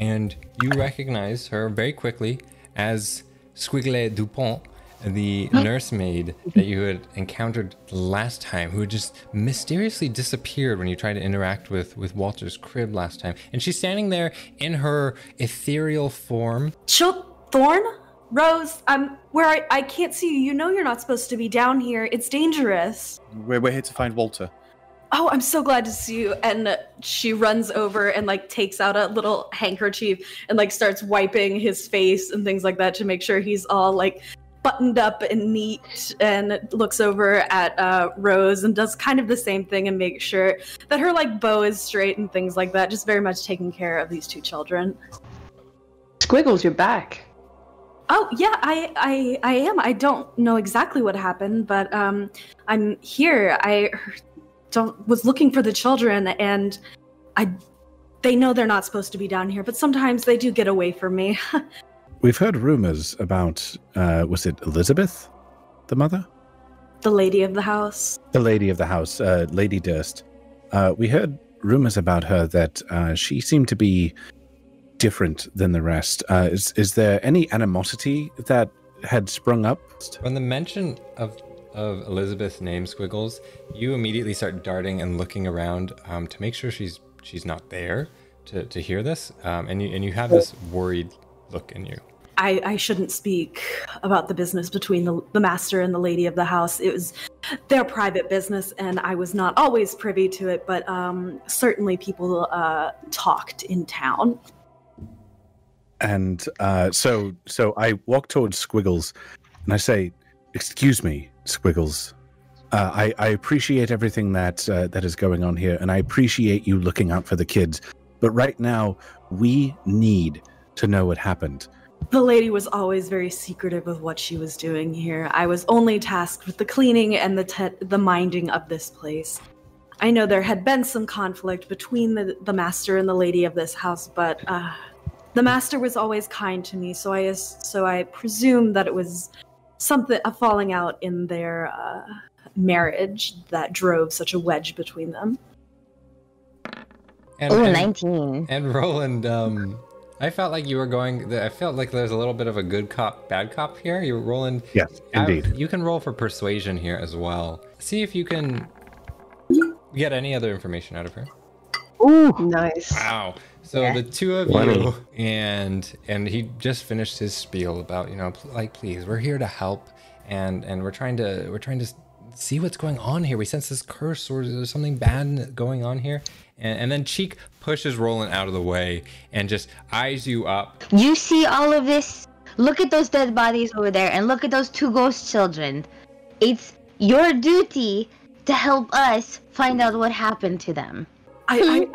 and you recognize her very quickly as Squigle Dupont, the nursemaid that you had encountered last time, who had just mysteriously disappeared when you tried to interact with with Walter's crib last time, and she's standing there in her ethereal form. Chil- Thorn? Rose, I'm where I, I can't see you. You know you're not supposed to be down here. It's dangerous. We're, we're here to find Walter. Oh, I'm so glad to see you. And she runs over and like takes out a little handkerchief and like starts wiping his face and things like that to make sure he's all like buttoned up and neat and looks over at uh, Rose and does kind of the same thing and makes sure that her like bow is straight and things like that. Just very much taking care of these two children. Squiggles, you're back. Oh yeah, I I I am. I don't know exactly what happened, but um, I'm here. I don't was looking for the children, and I they know they're not supposed to be down here, but sometimes they do get away from me. (laughs) We've heard rumors about, uh, was it Elizabeth, the mother? the lady of the house. The lady of the house, uh, Lady Durst. Uh, we heard rumors about her that uh, she seemed to be different than the rest. Uh, is, is there any animosity that had sprung up? When the mention of of Elizabeth's name squiggles, you immediately start darting and looking around um, to make sure she's she's not there to, to hear this, um, and you and you have this worried look in you. I, I shouldn't speak about the business between the, the master and the lady of the house. It was their private business, and I was not always privy to it, but um, certainly people uh, talked in town. And uh, so, so I walk towards Squiggles, and I say, "Excuse me, Squiggles. Uh, I, I appreciate everything that uh, that is going on here, and I appreciate you looking out for the kids. But right now, we need to know what happened. The lady was always very secretive of what she was doing here. I was only tasked with the cleaning and the te- the minding of this place. I know there had been some conflict between the, the master and the lady of this house, but uh, the master was always kind to me, so I so I presume that it was something a falling out in their uh, marriage that drove such a wedge between them. And, Ooh, and- 19. And Roland, um, I felt like you were going. I felt like there's a little bit of a good cop, bad cop here. You, Roland. Yes, I- indeed. you can roll for persuasion here as well. See if you can get any other information out of her. Ooh, nice. Wow. So Yeah. the two of Twenty. you, and and he just finished his spiel about you know pl- like please we're here to help and and we're trying to we're trying to see what's going on here. We sense this curse or there's something bad going on here. And, and then Cheek pushes Roland out of the way and just eyes you up. You see all of this? Look at those dead bodies over there and look at those two ghost children. It's your duty to help us find out what happened to them. I, I hmm?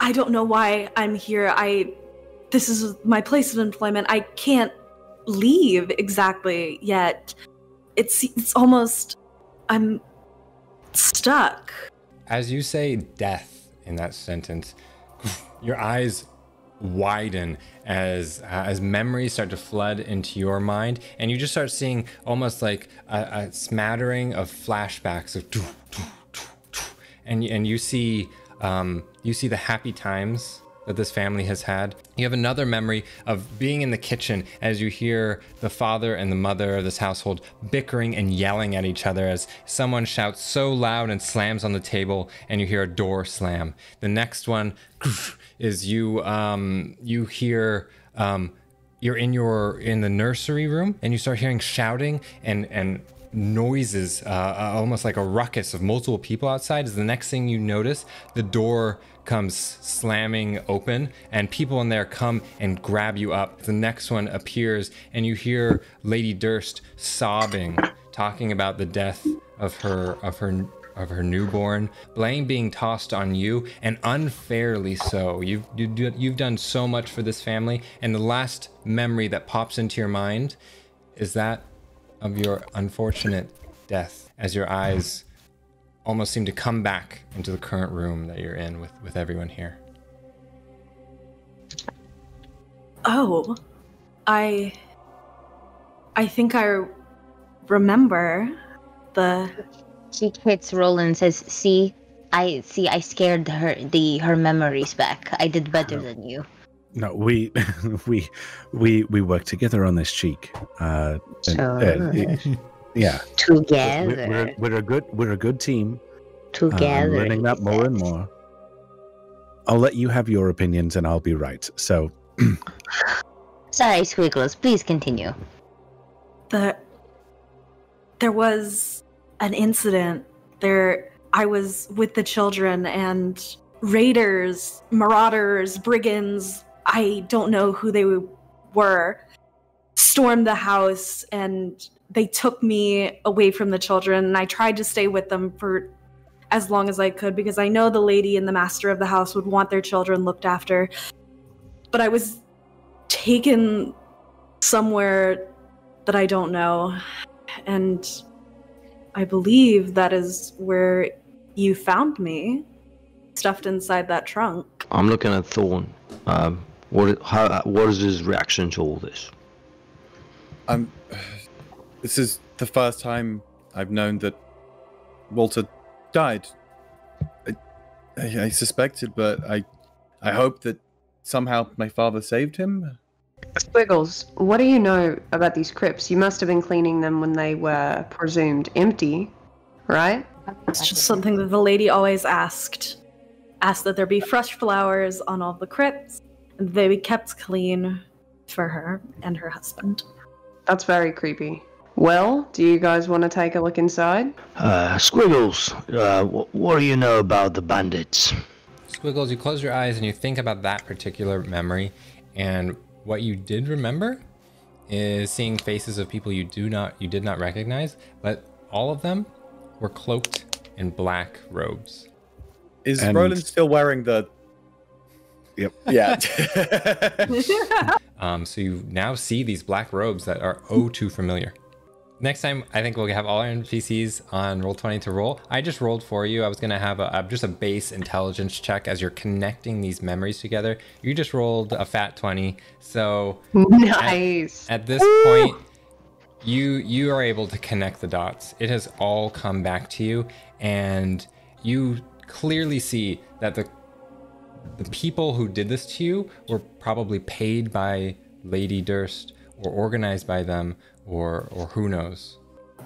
I don't know why I'm here. I this is my place of employment. I can't leave exactly yet. It's it's almost I'm stuck. As you say death in that sentence, (sighs) your eyes widen as uh, as memories start to flood into your mind and you just start seeing almost like a, a smattering of flashbacks of and and you see um, you see the happy times that this family has had. You have another memory of being in the kitchen as you hear the father and the mother of this household bickering and yelling at each other as someone shouts so loud and slams on the table and you hear a door slam. The next one (sniffs) is you um, you hear um, you're in your in the nursery room and you start hearing shouting and and noises uh, uh, almost like a ruckus of multiple people outside is the next thing you notice. The door comes slamming open and people in there come and grab you up. The next one appears and you hear lady durst sobbing talking about the death of her of her of her newborn, blame being tossed on you, and unfairly so. You've you, you've done so much for this family, and the last memory that pops into your mind is that of your unfortunate death, as your eyes almost seem to come back into the current room that you're in with with everyone here. Oh, I I think I remember the She hits Roland says, "See, I see. I scared her the her memories back. I did better than you." No, we (laughs) we we we work together on this cheek. Uh, and- Sure. it- yeah, Together. we're, we're, we're a good we're a good team. Uh, I'm Together. learning that more and more. I'll let you have your opinions, and I'll be right. So, (clears throat) Sorry, Squiggles. Please continue. the there was an incident there i was with the children and raiders marauders brigands i don't know who they were stormed the house and they took me away from the children and i tried to stay with them for as long as i could because i know the lady and the master of the house would want their children looked after but i was taken somewhere that I don't know. And I believe that is where you found me, stuffed inside that trunk. I'm looking at Thorn. Um, what how what is his reaction to all this? I'm. This is the first time I've known that Walter died. I, I, I suspected, but I, I hope that somehow my father saved him. Squiggles, what do you know about these crypts? You must have been cleaning them when they were presumed empty, right? It's just something that the lady always asked. Asked that there be fresh flowers on all the crypts, and they be kept clean for her and her husband. That's very creepy. Well, do you guys want to take a look inside? Uh, Squiggles, uh, wh- what do you know about the bandits? Squiggles, you close your eyes and you think about that particular memory, and what you did remember is seeing faces of people you do not you did not recognize, but all of them were cloaked in black robes. Is And- Roland still wearing the? Yep. (laughs) Yeah. (laughs) Um, so you now see these black robes that are oh too familiar. Next time, I think we'll have all our NPCs on roll twenty to roll. I just rolled for you. I was gonna have a, a just a base intelligence check as you're connecting these memories together. You just rolled a fat twenty, so Nice. at this point you you are able to connect the dots it has all come back to you and you clearly see that the the people who did this to you were probably paid by lady durst or organized by them or or who knows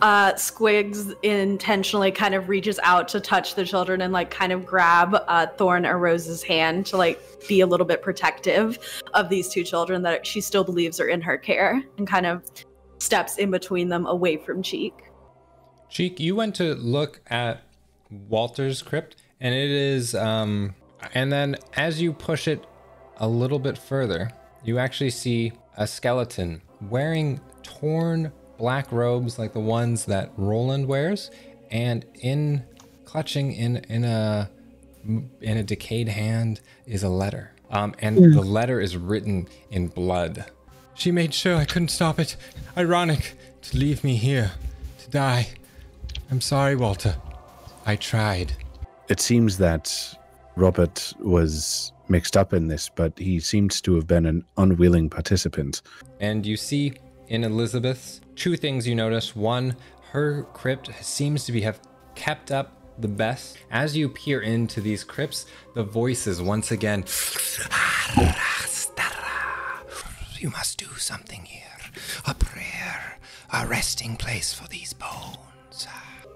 Uh, Squigs intentionally kind of reaches out to touch the children and like kind of grab uh, Thorn or Rose's hand to like be a little bit protective of these two children that she still believes are in her care and kind of steps in between them away from Cheek. Cheek, you went to look at Walter's crypt, and it is, um, and then as you push it a little bit further, you actually see a skeleton wearing torn black robes like the ones that Roland wears, and in clutching in in a in a decayed hand is a letter. Um, and the letter is written in blood. She made sure I couldn't stop it. Ironic to leave me here to die. I'm sorry, Walter. I tried. it seems that Robert was mixed up in this, but he seems to have been an unwilling participant. And you see in Elizabeth's two things you notice. One, her crypt seems to be have kept up the best. As you peer into these crypts, the voices once again You must do something here. A prayer, a resting place for these bones.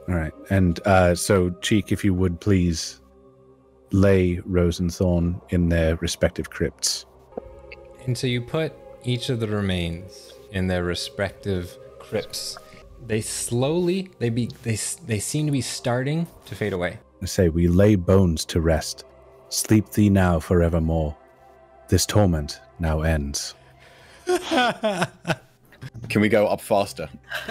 All right, and uh, so Cheek, if you would please lay Rose and Thorn in their respective crypts. And so you put each of the remains in their respective crypts. They slowly they be they they seem to be starting to fade away. I say, we lay bones to rest. Sleep thee now forevermore. This torment now ends. (laughs) Can we go up faster? (laughs)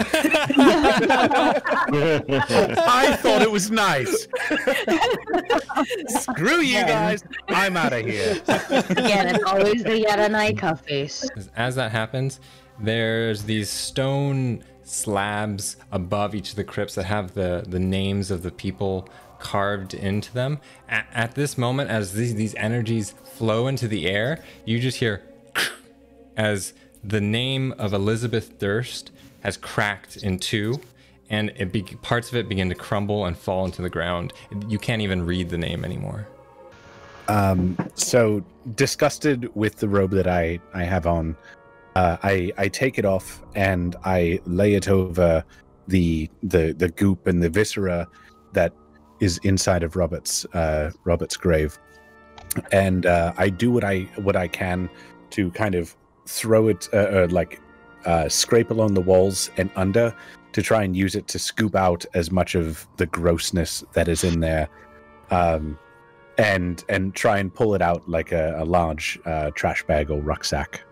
I thought it was nice. Screw you guys. I'm out of here. Again, it's always the Yaranaika face. As- As that happens, there's these stone slabs above each of the crypts that have the, the names of the people carved into them. At, at this moment, as these, these energies flow into the air, you just hear (laughs) as the name of Elizabeth Durst has cracked in two, and it be, parts of it begin to crumble and fall into the ground. You can't even read the name anymore. Um, so disgusted with the robe that I I have on, uh, I I take it off and I lay it over the the the goop and the viscera that is inside of Robert's uh, Robert's grave, and uh, I do what I what I can to kind of throw it uh, uh, like uh, scrape along the walls and under to try and use it to scoop out as much of the grossness that is in there. Um, and and try and pull it out like a, a large uh, trash bag or rucksack.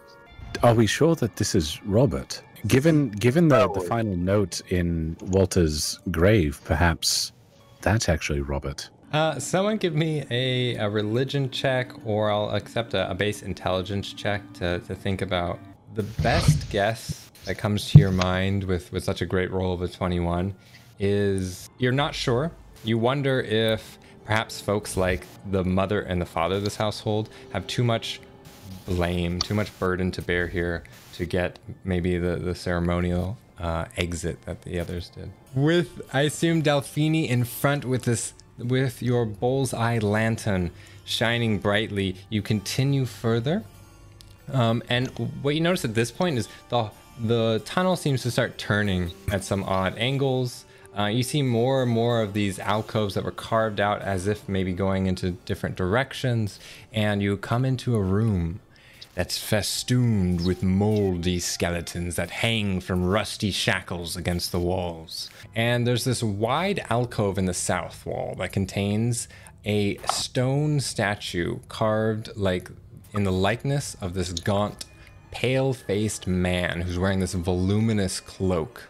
Are we sure that this is Robert? Given given the, the final note in Walter's grave, perhaps that's actually Robert. Uh, someone give me a, a religion check, or I'll accept a, a base intelligence check to, to think about the best guess that comes to your mind with, with such a great roll of a 21 is you're not sure. You wonder if perhaps folks like the mother and the father of this household have too much blame, too much burden to bear here to get maybe the, the ceremonial uh, exit that the others did. With, I assume, Delphini in front with this, with your bullseye lantern shining brightly, you continue further. Um, and what you notice at this point is the the tunnel seems to start turning at some odd angles. Uh, you see more and more of these alcoves that were carved out as if maybe going into different directions, and you come into a room that's festooned with moldy skeletons that hang from rusty shackles against the walls. And there's this wide alcove in the south wall that contains a stone statue carved like in the likeness of this gaunt, pale faced man who's wearing this voluminous cloak.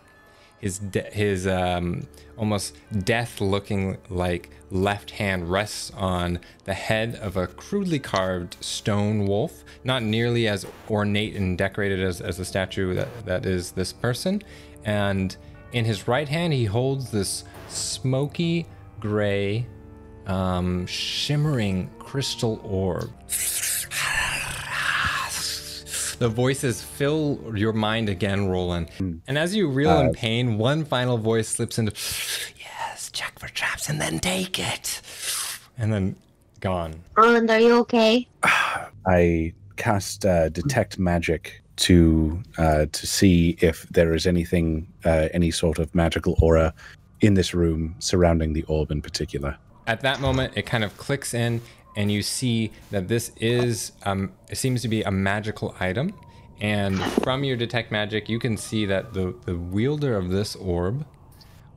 His, his um, almost death looking like left hand rests on the head of a crudely carved stone wolf, not nearly as ornate and decorated as, as the statue that, that is this person. And in his right hand, he holds this smoky gray, um, shimmering crystal orb. The voices fill your mind again, Roland. And as you reel in pain, one final voice slips into, yes, check for traps and then take it. And then gone. Roland, are you okay? (sighs) I cast uh, detect magic to uh, to see if there is anything, uh, any sort of magical aura in this room surrounding the orb in particular. At that moment, it kind of clicks in, and you see that this is, um, it seems to be a magical item. And from your detect magic, you can see that the, the wielder of this orb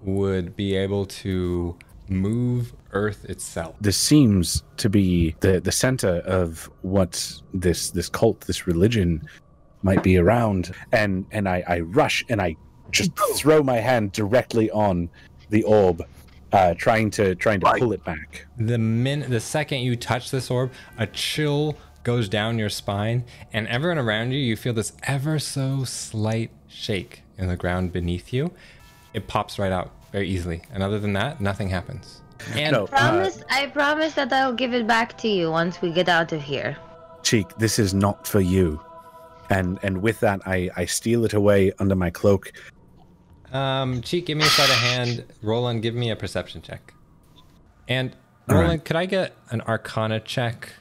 would be able to move Earth itself. This seems to be the the center of what this this cult, this religion, might be around. And and I, I rush and I just throw my hand directly on the orb, uh, trying to trying to pull it back. The min the second you touch this orb, a chill goes down your spine, and everyone around you, you feel this ever so slight shake in the ground beneath you. It pops right out very easily, and other than that, nothing happens. And No, uh, Promise, I promise that I'll give it back to you once we get out of here. Cheek, this is not for you. And and with that, I I steal it away under my cloak. Um, Cheek, give me a sleight of hand. Roland, give me a perception check. And All right. Roland, could I get an Arcana check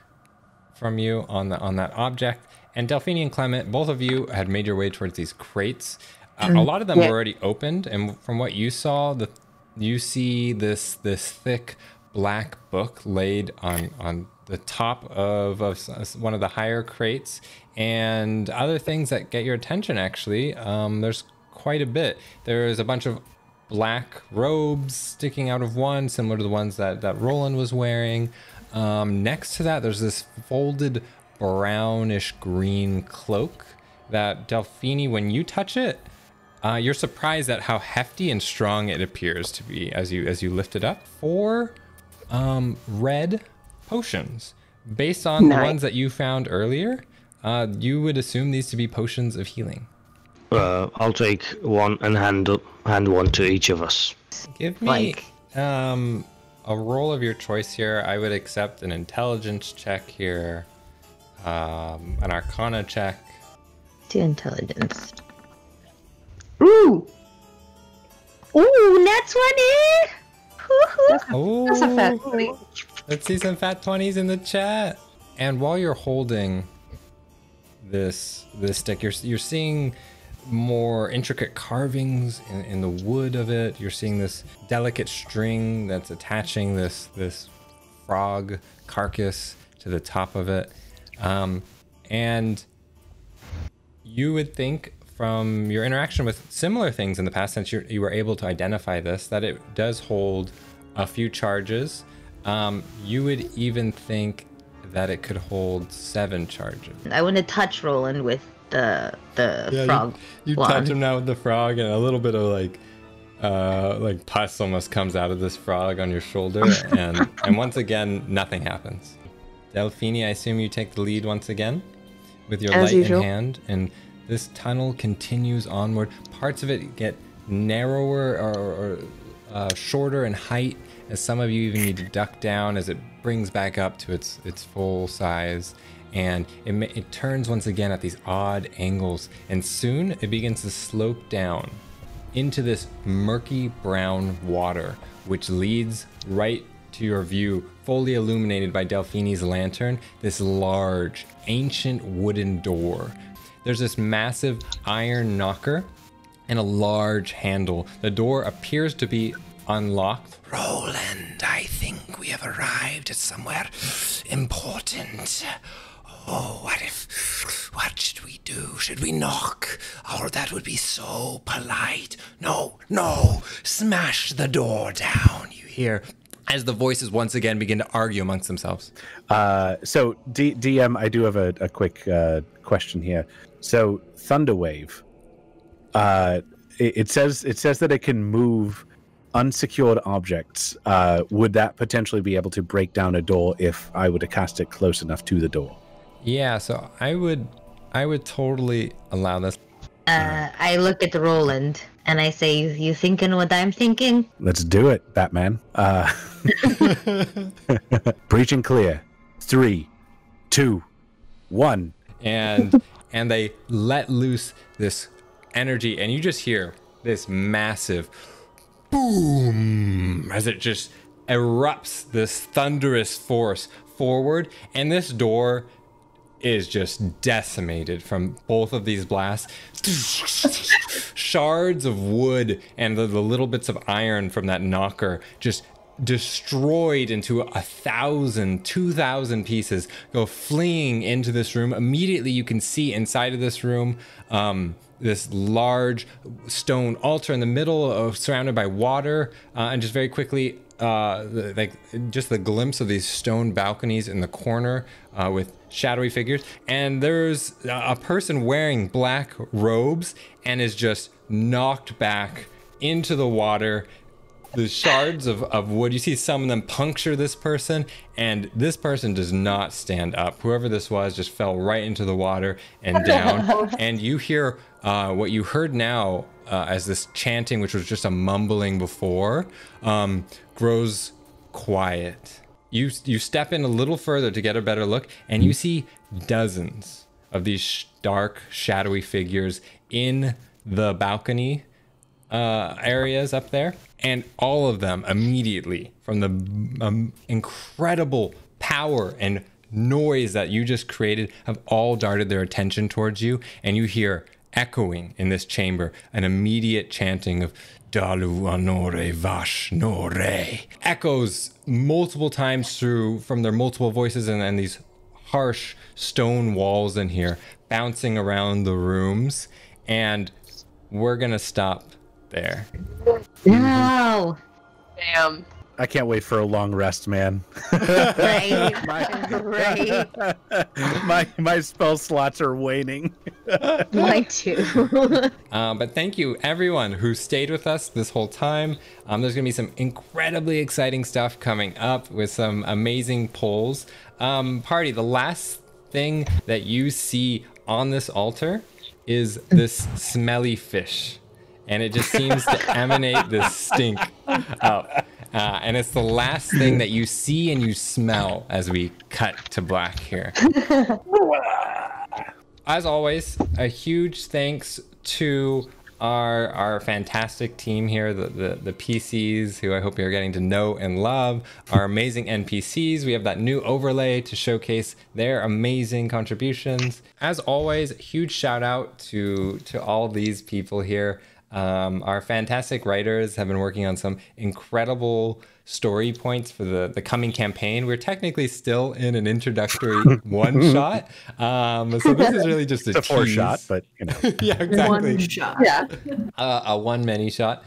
from you on the on that object? And Delphine and Clement, both of you had made your way towards these crates. Uh, a lot of them Yeah. were already opened, and from what you saw, the you see this this thick black book laid on on the top of, of one of the higher crates, and other things that get your attention. Actually, um, there's quite a bit. There is a bunch of black robes sticking out of one, similar to the ones that, that Roland was wearing. Um, next to that, there's this folded brownish green cloak that Delphini, when you touch it, uh, you're surprised at how hefty and strong it appears to be as you as you lift it up. Four um, red potions, based on the ones that you found earlier. Uh, you would assume these to be potions of healing. Uh, I'll take one and hand hand one to each of us. Give me Like- um a roll of your choice here. I would accept an intelligence check here, um, an arcana check. To intelligence. Ooh, Ooh, that's one eh? Oh, that's a fat. Let's see some fat 20s in the chat. And while you're holding this this stick, you're you're seeing more intricate carvings in, in the wood of it. You're seeing this delicate string that's attaching this this frog carcass to the top of it. Um, and you would think from your interaction with similar things in the past, since you were able to identify this, that it does hold a few charges. Um, you would even think that it could hold seven charges. I want to touch Roland with the the frog. You, you touch him now with the frog, and a little bit of like, uh, like pus almost comes out of this frog on your shoulder, (laughs) and and once again, nothing happens. Delphini, I assume you take the lead once again, with your As light usual. in hand, and this tunnel continues onward. Parts of it get narrower or, or uh, shorter in height, as some of you even need to duck down as it brings back up to its its full size and it, it turns once again at these odd angles and soon it begins to slope down into this murky brown water which leads right to your view fully illuminated by delphini's lantern this large ancient wooden door. There's this massive iron knocker and a large handle. The door appears to be unlocked. Roland, I think we have arrived at somewhere important. Oh, what if. What should we do? Should we knock? Oh, that would be so polite. No, no, smash the door down. you hear as the voices once again begin to argue amongst themselves Uh, so D- DM, I do have a, a quick uh, question here. So Thunderwave, uh, it, it says it says that it can move unsecured objects. Uh, would that potentially be able to break down a door if I were to cast it close enough to the door? Yeah, so I would I would totally allow this. Uh, I look at Roland and I say, "You, you thinking what I'm thinking?" Let's do it, Batman. Uh, (laughs) (laughs) breach and clear. Three, two, one. And (laughs) and they let loose this energy and you just hear this massive boom as it just erupts this thunderous force forward and this door is just decimated from both of these blasts. Shards of wood and the, the little bits of iron from that knocker just destroyed into a thousand, two thousand pieces go fleeing into this room. Immediately, you can see inside of this room. Um, this large stone altar in the middle of surrounded by water uh, and just very quickly uh, the, like just the glimpse of these stone balconies in the corner uh, with shadowy figures. And there's a a person wearing black robes and is just knocked back into the water. The shards of, of wood you see some of them puncture this person and this person does not stand up. Whoever this was just fell right into the water and (laughs) down. And you hear uh, what you heard now uh, as this chanting which was just a mumbling before um, grows quiet. You you step in a little further to get a better look and you see dozens of these sh- dark shadowy figures in the balcony uh, areas up there, and all of them immediately from the um, incredible power and noise that you just created have all darted their attention towards you, and you hear echoing in this chamber an immediate chanting of Dalu Anore Vash Nore echoes multiple times through from their multiple voices and, and these harsh stone walls in here bouncing around the rooms and we're gonna stop there No. Damn. I can't wait for a long rest, man. Right. my, right. (laughs) my my spell slots are waning. (laughs) Mine too. Uh, but thank you, everyone who stayed with us this whole time. Um, there's going to be some incredibly exciting stuff coming up with some amazing polls. Um, party, the last thing that you see on this altar is this smelly fish. And it just seems to (laughs) emanate this stink up. Uh, and it's the last thing that you see and you smell as we cut to black here. (laughs) As always, a huge thanks to our our fantastic team here, the, the the PCs who I hope you're getting to know and love, our amazing NPCs. We have that new overlay to showcase their amazing contributions. As always, huge shout out to to all these people here. Um, our fantastic writers have been working on some incredible story points for the, the coming campaign. We're technically still in an introductory (laughs) one shot. Um, so this is really just a, It's a four shot, but you know. (laughs) yeah, exactly. One shot. Yeah. (laughs) Uh, a one many shot.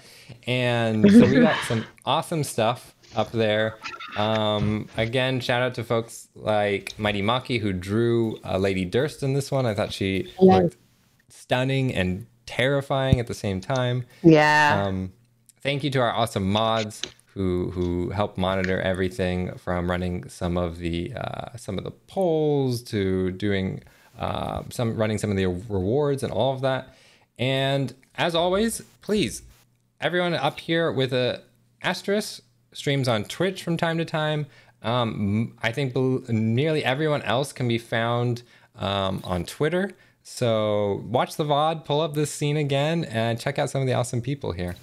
And so we got some awesome stuff up there. Um, again, shout out to folks like Mighty Maki who drew uh, Lady Durst in this one. I thought she looked stunning and terrifying at the same time. Yeah. Um, thank you to our awesome mods who who help monitor everything from running some of the uh, some of the polls to doing uh, some running some of the rewards and all of that. And as always, please, everyone up here with a asterisk streams on Twitch from time to time. Um, I think nearly everyone else can be found um, on Twitter. So watch the VOD, pull up this scene again, and check out some of the awesome people here.